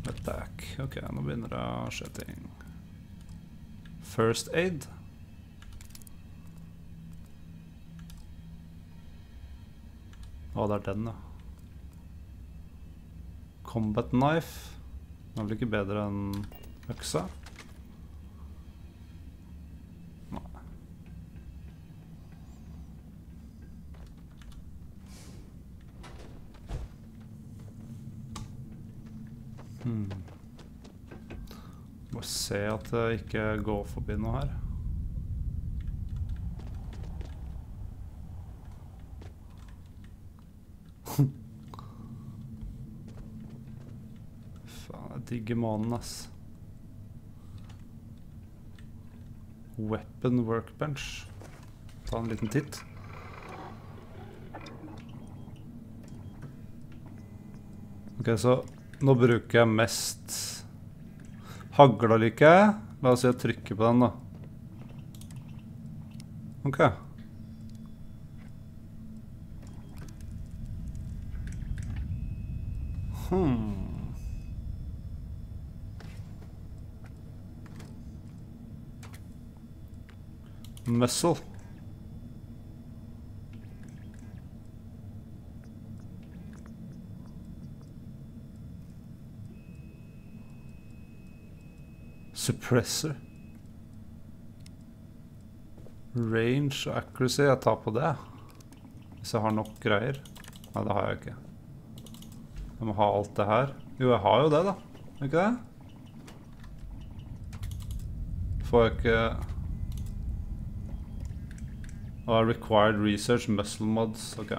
Attack. Ok, nå begynner skje ting. First aid. Å, det er den, ja. Combat knife. Den er vel ikke bedre enn øksa? Nei. Hmm. Må se at det ikke går forbi noe her. Faen, jeg digger månen, ass. Weapon workbench. Ta en liten titt. Ok, så nå bruker jeg mest Hagla liker. La oss si jeg trykker på den, da. Ok. Hmm. Muscle. Suppressor. Range og accuracy. Jeg tar på det. Hvis jeg har nok greier. Nei, det har jeg ikke. Jeg må ha alt det her. Jo, jeg har jo det, da. Ikke det? Får jeg ikke Ah, required research, muscle mods. Ok.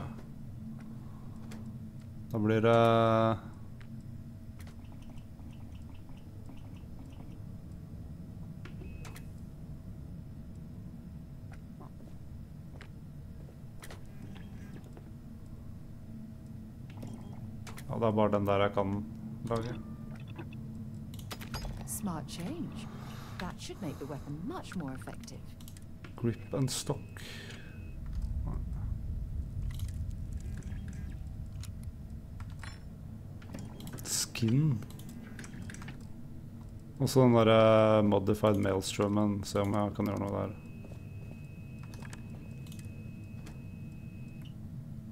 Da blir det Ja, det er bare den der jeg kan lage. Smart change. That should make the weapon much more effective. Grip and stock. Skin. Også den derre modified maelstromen. Se om jeg kan gjøre noe der.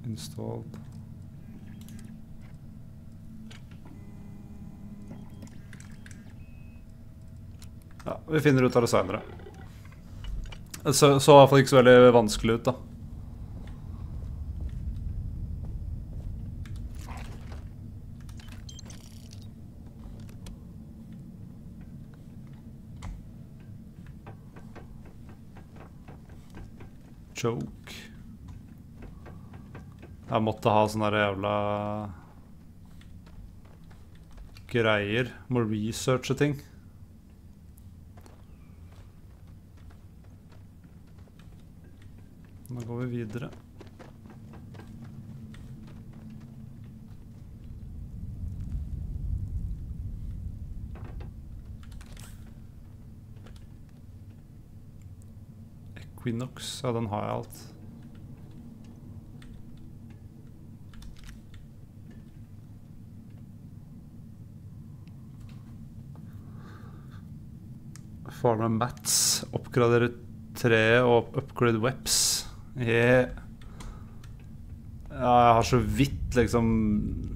Installed. Vi finner ut av det seinere. Det så, i hvert fall ikke så veldig vanskelig ut, da. Choke. Jeg måtte ha sånne jævla greier. Må researche ting. Da går vi videre. Equinox, ja den har jeg alt. Farmer Mats, oppgraderer treet og upgrade webs. Yeah. Ja, jeg har så vidt liksom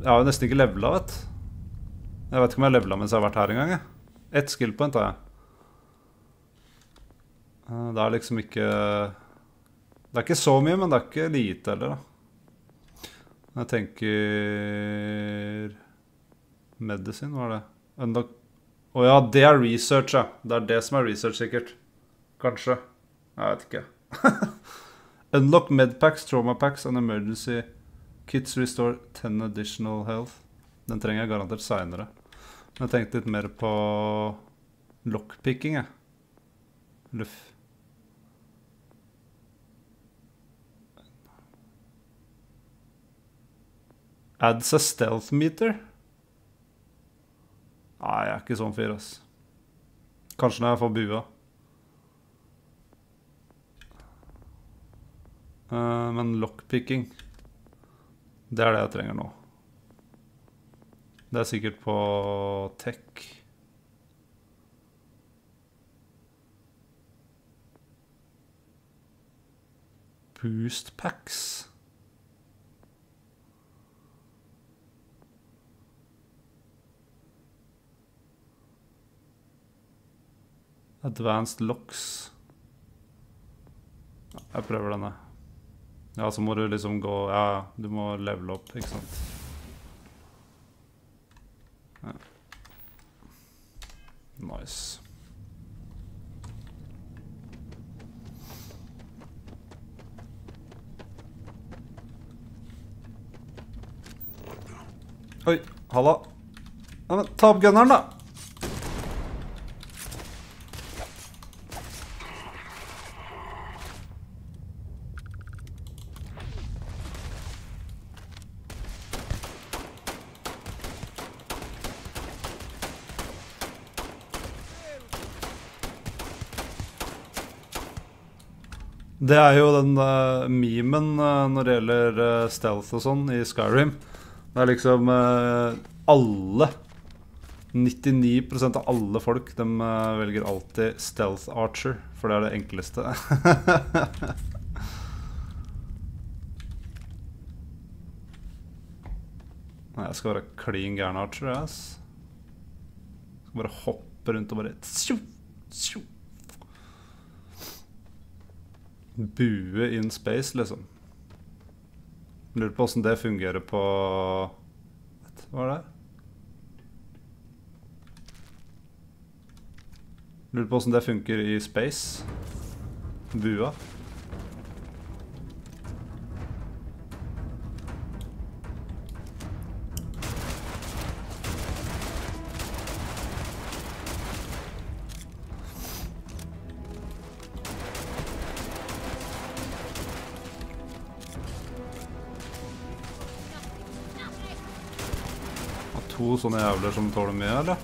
Jeg har jo nesten ikke levela, vet. Jeg vet ikke om jeg har levela mens jeg har vært her engang. Ett skill point har jeg. Eh, Det er liksom ikke Det er ikke så mye, men det er ikke lite heller, da. Jeg tenker Medisin, hva er det? Enda Å ja, det er research, ja. Det er det som er research, sikkert. Kanskje. Jeg vet ikke. Unlock medpacks, trauma packs and emergency kits restore 10 additional health. Den trenger jeg garantert seinere. Men jeg tenkte litt mer på lockpicking, jeg. Luff. Adds a stealth meter? Nei, jeg er ikke sånn fyr, ass. Kanskje når jeg får bua. Men lockpicking Det er det jeg trenger nå. Det er sikkert på tech. Boost packs. Advanced locks. Jeg prøver denne. Ja, så må du liksom gå Ja, du må levele opp, ikke sant. Ja. nice. Oi, halla. Ja, men ta opp gunneren, da. Det er jo den uh, memen uh, når det gjelder uh, stealth og sånn i Skyrim. Det er liksom alle 99% av alle folk de velger alltid stealth archer, for det er det enkleste. Nei, jeg skal være klin gæren archer, jeg. Skal bare hoppe rundt og bare tjo, sjo. Bue in space, liksom. Lurer på åssen det fungerer på Hva er det? Lurer på åssen det funker i space. Bua. Sånne jævler som tåler mye, eller?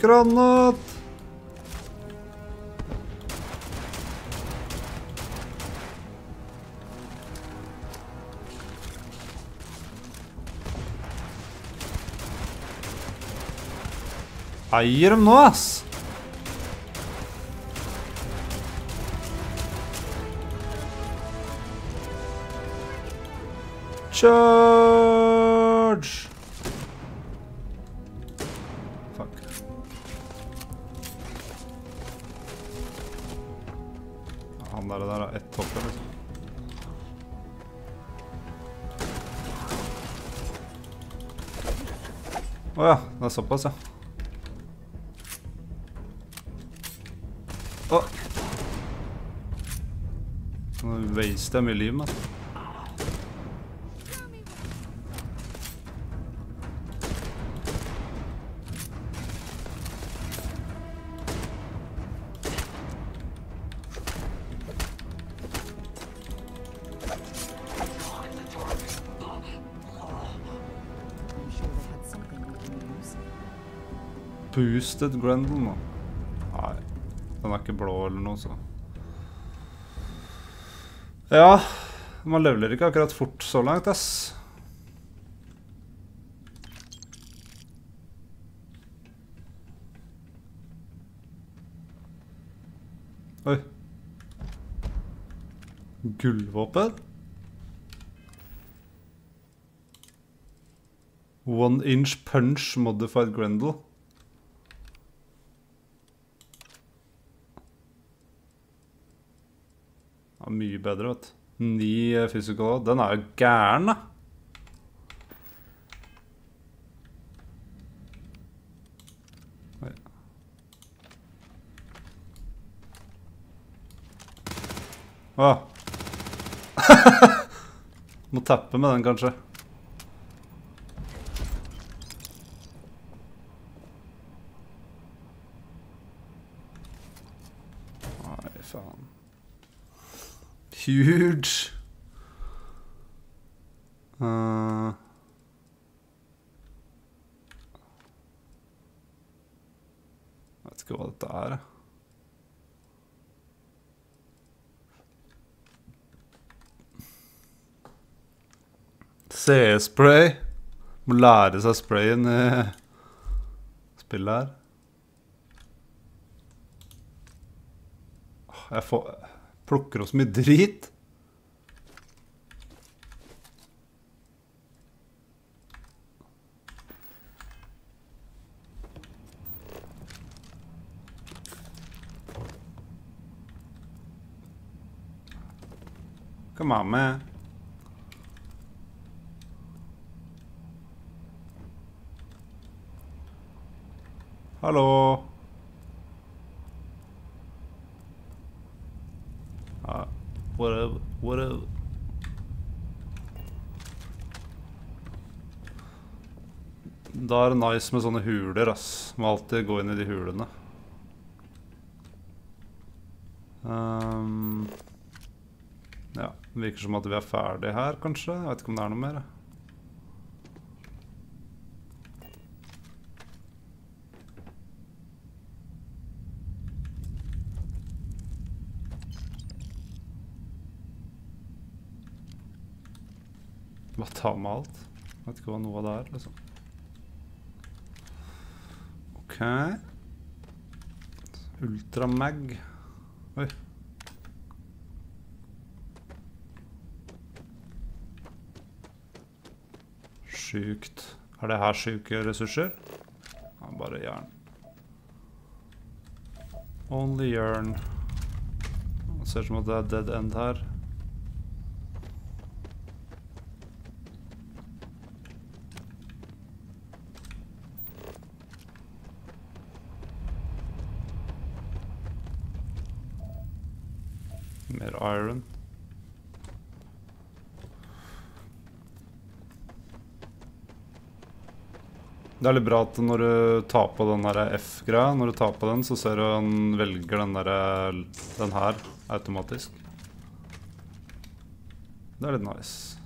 Granat! Eier dem nå, ass! Charge! Fuck. Han der, der har ett topp, liksom. Waster jeg mye liv, use. Boosted Grendel nå. Nei, den er ikke blå eller noe, så. Ja, man leveler ikke akkurat fort så langt, ass. Oi. Gullvåpen? One inch punch modified Grendel. Ja, mye bedre, vet du. Ni eh, physical. Den er jo gæren, da. Oi. Må tappe med den, kanskje. Huge. Uh, vet ikke hva dette er. jeg. CS-spray. Må lære seg sprayen i spillet her. Jeg får, plukker oss mye drit. Come on, man. Hallo? Whatever, whatever. Da er det nice med sånne huler, ass. Må alltid gå inn i de hulene. Ehm, ja, det virker som at vi er ferdige her, kanskje. Jeg vet ikke om det er noe mer. jeg. Bare ta med alt. Vet ikke hva noe av det er, liksom. Ok. Ultramag. Oi. Sjukt. Er det her sjuke ressurser? Ja, bare jern. Only jern. Det ser ut som at det er dead end her. Mer iron. Det er litt bra at når du tar på den F-greia, når du tar på den, så ser du han velger den der, den her automatisk. Det er litt nice.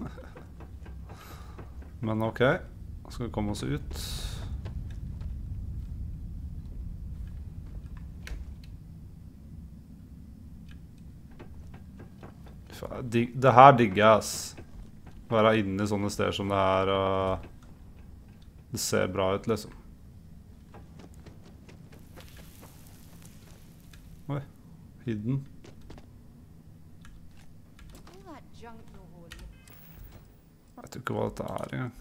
Men ok, skal vi komme oss ut. Det her digger jeg, ass. Være inne i sånne steder som det her, og det ser bra ut, liksom. Oi, hidden. Jeg vet jo ikke hva dette er engang.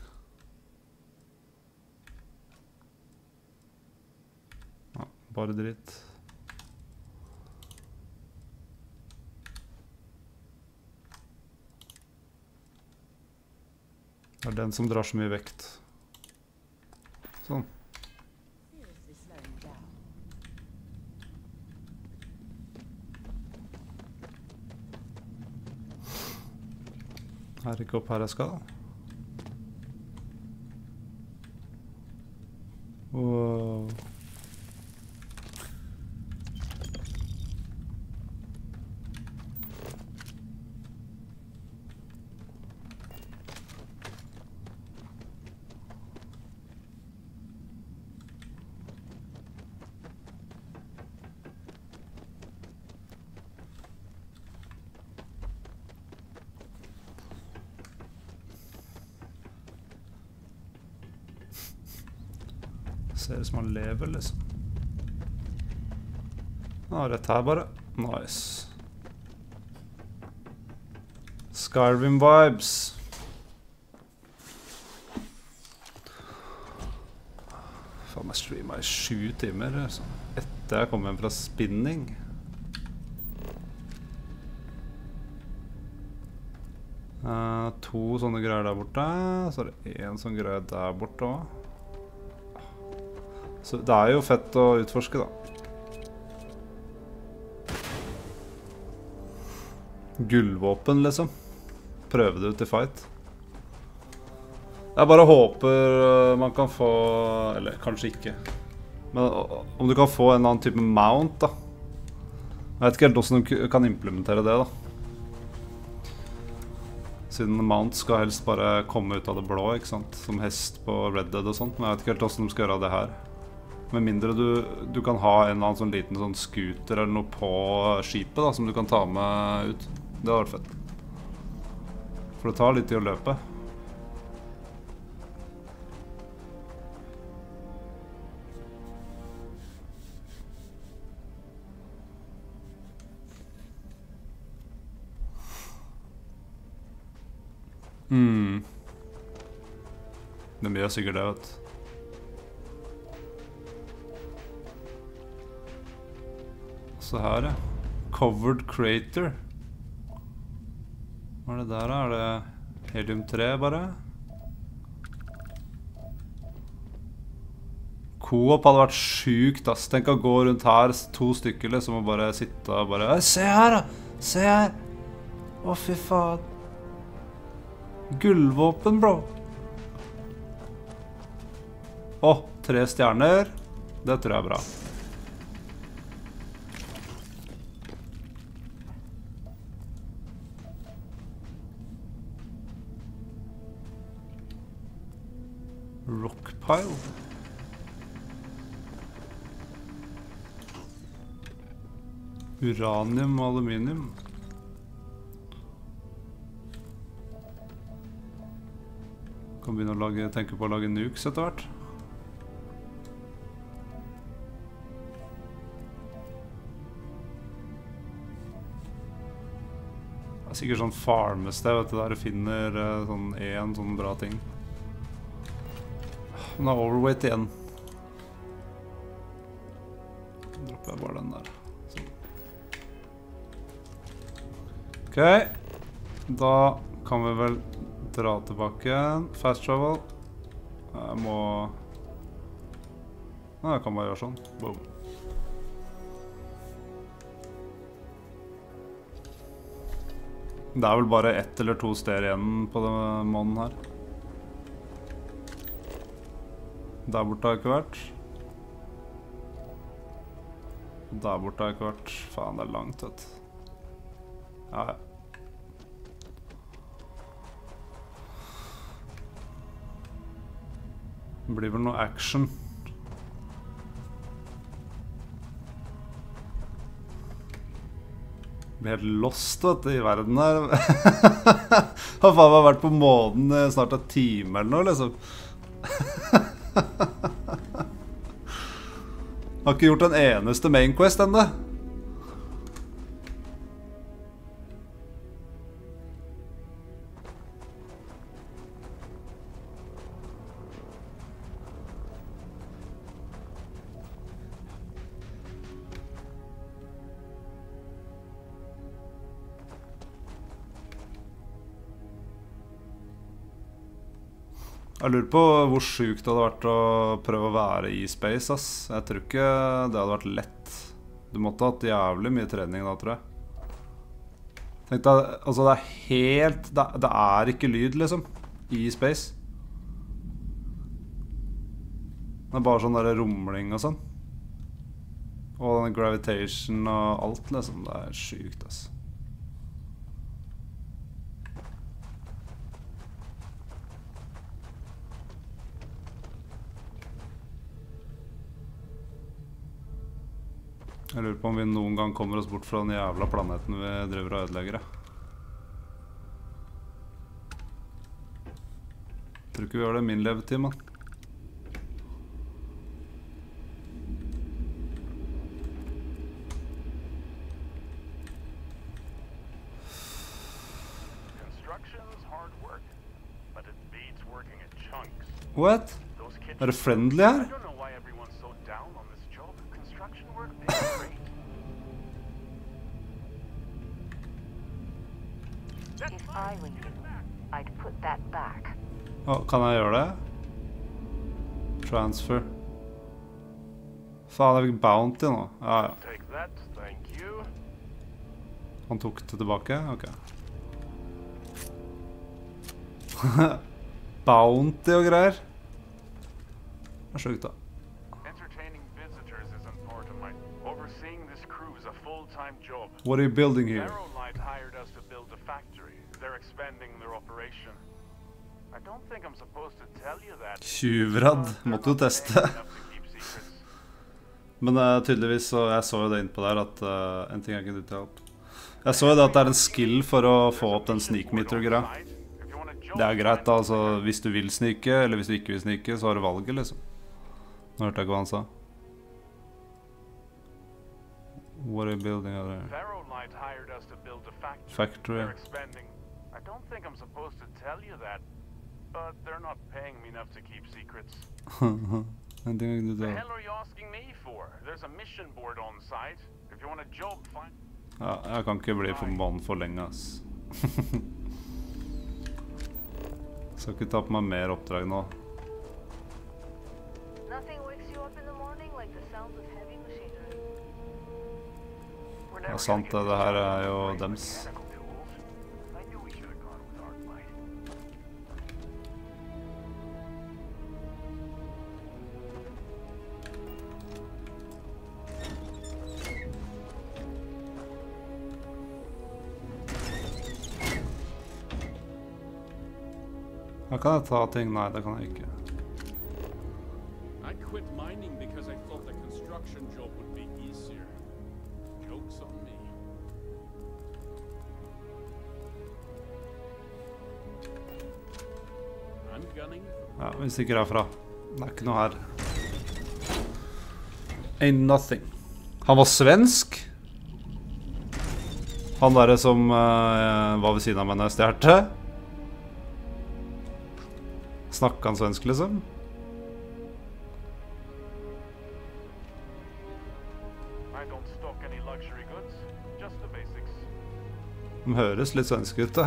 Ja, bare dritt. Det er den som drar så mye vekt. Sånn. Her. Er ikke opp her jeg skal? Wow. Ser ut som han lever, liksom. Ja, rett her, bare. Nice. Skyrim vibes. Faen, jeg streama i sju timer altså. etter jeg kom hjem fra spinning. Eh, to sånne greier der borte. Så er det én sånn greie der borte òg. Så det er jo fett å utforske, da. Gullvåpen, liksom. Prøve det ut i fight. Jeg bare håper øh, man kan få Eller kanskje ikke. Men øh, om du kan få en annen type mount, da. Jeg vet ikke helt hvordan de kan implementere det, da. Siden mount skal helst bare komme ut av det blå, ikke sant. Som hest på Red Dead og sånt. Men jeg vet ikke helt hvordan de skal gjøre det her. Med mindre du, du kan ha en eller annen sånn liten sånn scooter eller noe på skipet da, som du kan ta med ut. Det hadde vært fett. For det tar litt tid å løpe. Mm. De gjør sikkert det, vet du. Se her, ja. Covered crater. Hva er det der, da? Er det helium 3, bare? Coop hadde vært sjukt, ass. Tenk å gå rundt her, to stykker, liksom, og bare sitte og bare Se her, da! Se her! Å, fy faen. Gullvåpen, bro. Å, tre stjerner. Det tror jeg er bra. Rockpile. Uranium og aluminium. Kan begynne å lage, tenke på å lage nukes etter hvert. Det er sikkert sånn farmested, vet du, der du finner eh, sånn én sånn bra ting. Det er overweight igjen. Dropper jeg bare den der. Ok. Da kan vi vel dra tilbake. Fast travel. Jeg må Nei, jeg kan bare gjøre sånn. Boom. Det er vel bare ett eller to steder igjen på den månen her. Der borte har jeg ikke vært. Der borte har jeg ikke vært. Faen, det er langt, vet du. Ja, ja. Det blir vel noe action. Blir helt lost, vet du, i verden her. Har faen meg vært på månen snart en time eller noe, liksom. Har ikke gjort en eneste Mainquest ennå. Jeg lurer på hvor sjukt det hadde vært å prøve å være i space, ass. Jeg tror ikke det hadde vært lett. Du måtte ha hatt jævlig mye trening da, tror jeg. Tenk deg, altså det er helt det, det er ikke lyd, liksom, i space. Det er bare sånn der rumling og sånn. Og den gravitation og alt, liksom. Det er sjukt, ass. Jeg lurer på om vi noen gang kommer oss bort fra den jævla planeten vi driver og ødelegger. Tror ikke vi gjør det i min levetid, mann. What? Er det friendly her? Å, kan jeg gjøre det? Transfer. Faen, jeg fikk bounty nå. Ja, ja. Take that, thank you. Han tok det tilbake? Ok. bounty og greier. Det er sjukt, da. What are you building here? Arrowlight hired us to build a factory. They're expanding their operation. I don't think I'm supposed to tell you that. Tjuvradd. Måtte jo teste. Men uh, tydeligvis, så jeg så jo det innpå der at uh, En ting jeg kunne uttale opp. Jeg så jo det at det er en skill for å få opp den sneak meter-greia. Det er greit, da. altså Hvis du vil snike, eller hvis du ikke vil snike, så har du valget, liksom. Nå hørte jeg ikke hva han sa. What are you building out there? Factory. Factory. I don't think I'm supposed to tell you that, but they're not paying me enough to keep secrets. Jeg ikke The hell are you asking me for? There's a mission board on site. If you want a job, find. Ja, jeg kan ikke bli banen for lenge, ass. Skal ikke ta på meg mer oppdrag nå. Nothing wakes you up in the morning like the sounds of heavy machinery. We're Det never er sant, det. Det her er jo dems. Her kan jeg ta ting. Nei, det kan jeg ikke. Ja, Vi stikker herfra. Det er ikke noe her. Ain't nothing. Han var svensk? Han derre som eh, var ved siden av meg når jeg stjal? Snakka han svensk, liksom? I don't stock any luxury goods, just the basics. De høres litt svenske ut, da.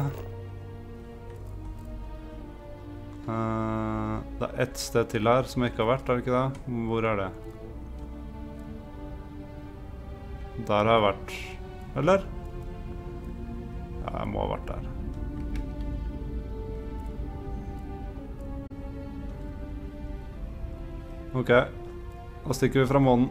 Eh, det er ett sted til her som jeg ikke har vært, er det ikke det? Hvor er det? Der har jeg vært. Eller? Ja, jeg må ha vært der. Ok. Da stikker vi fra månen.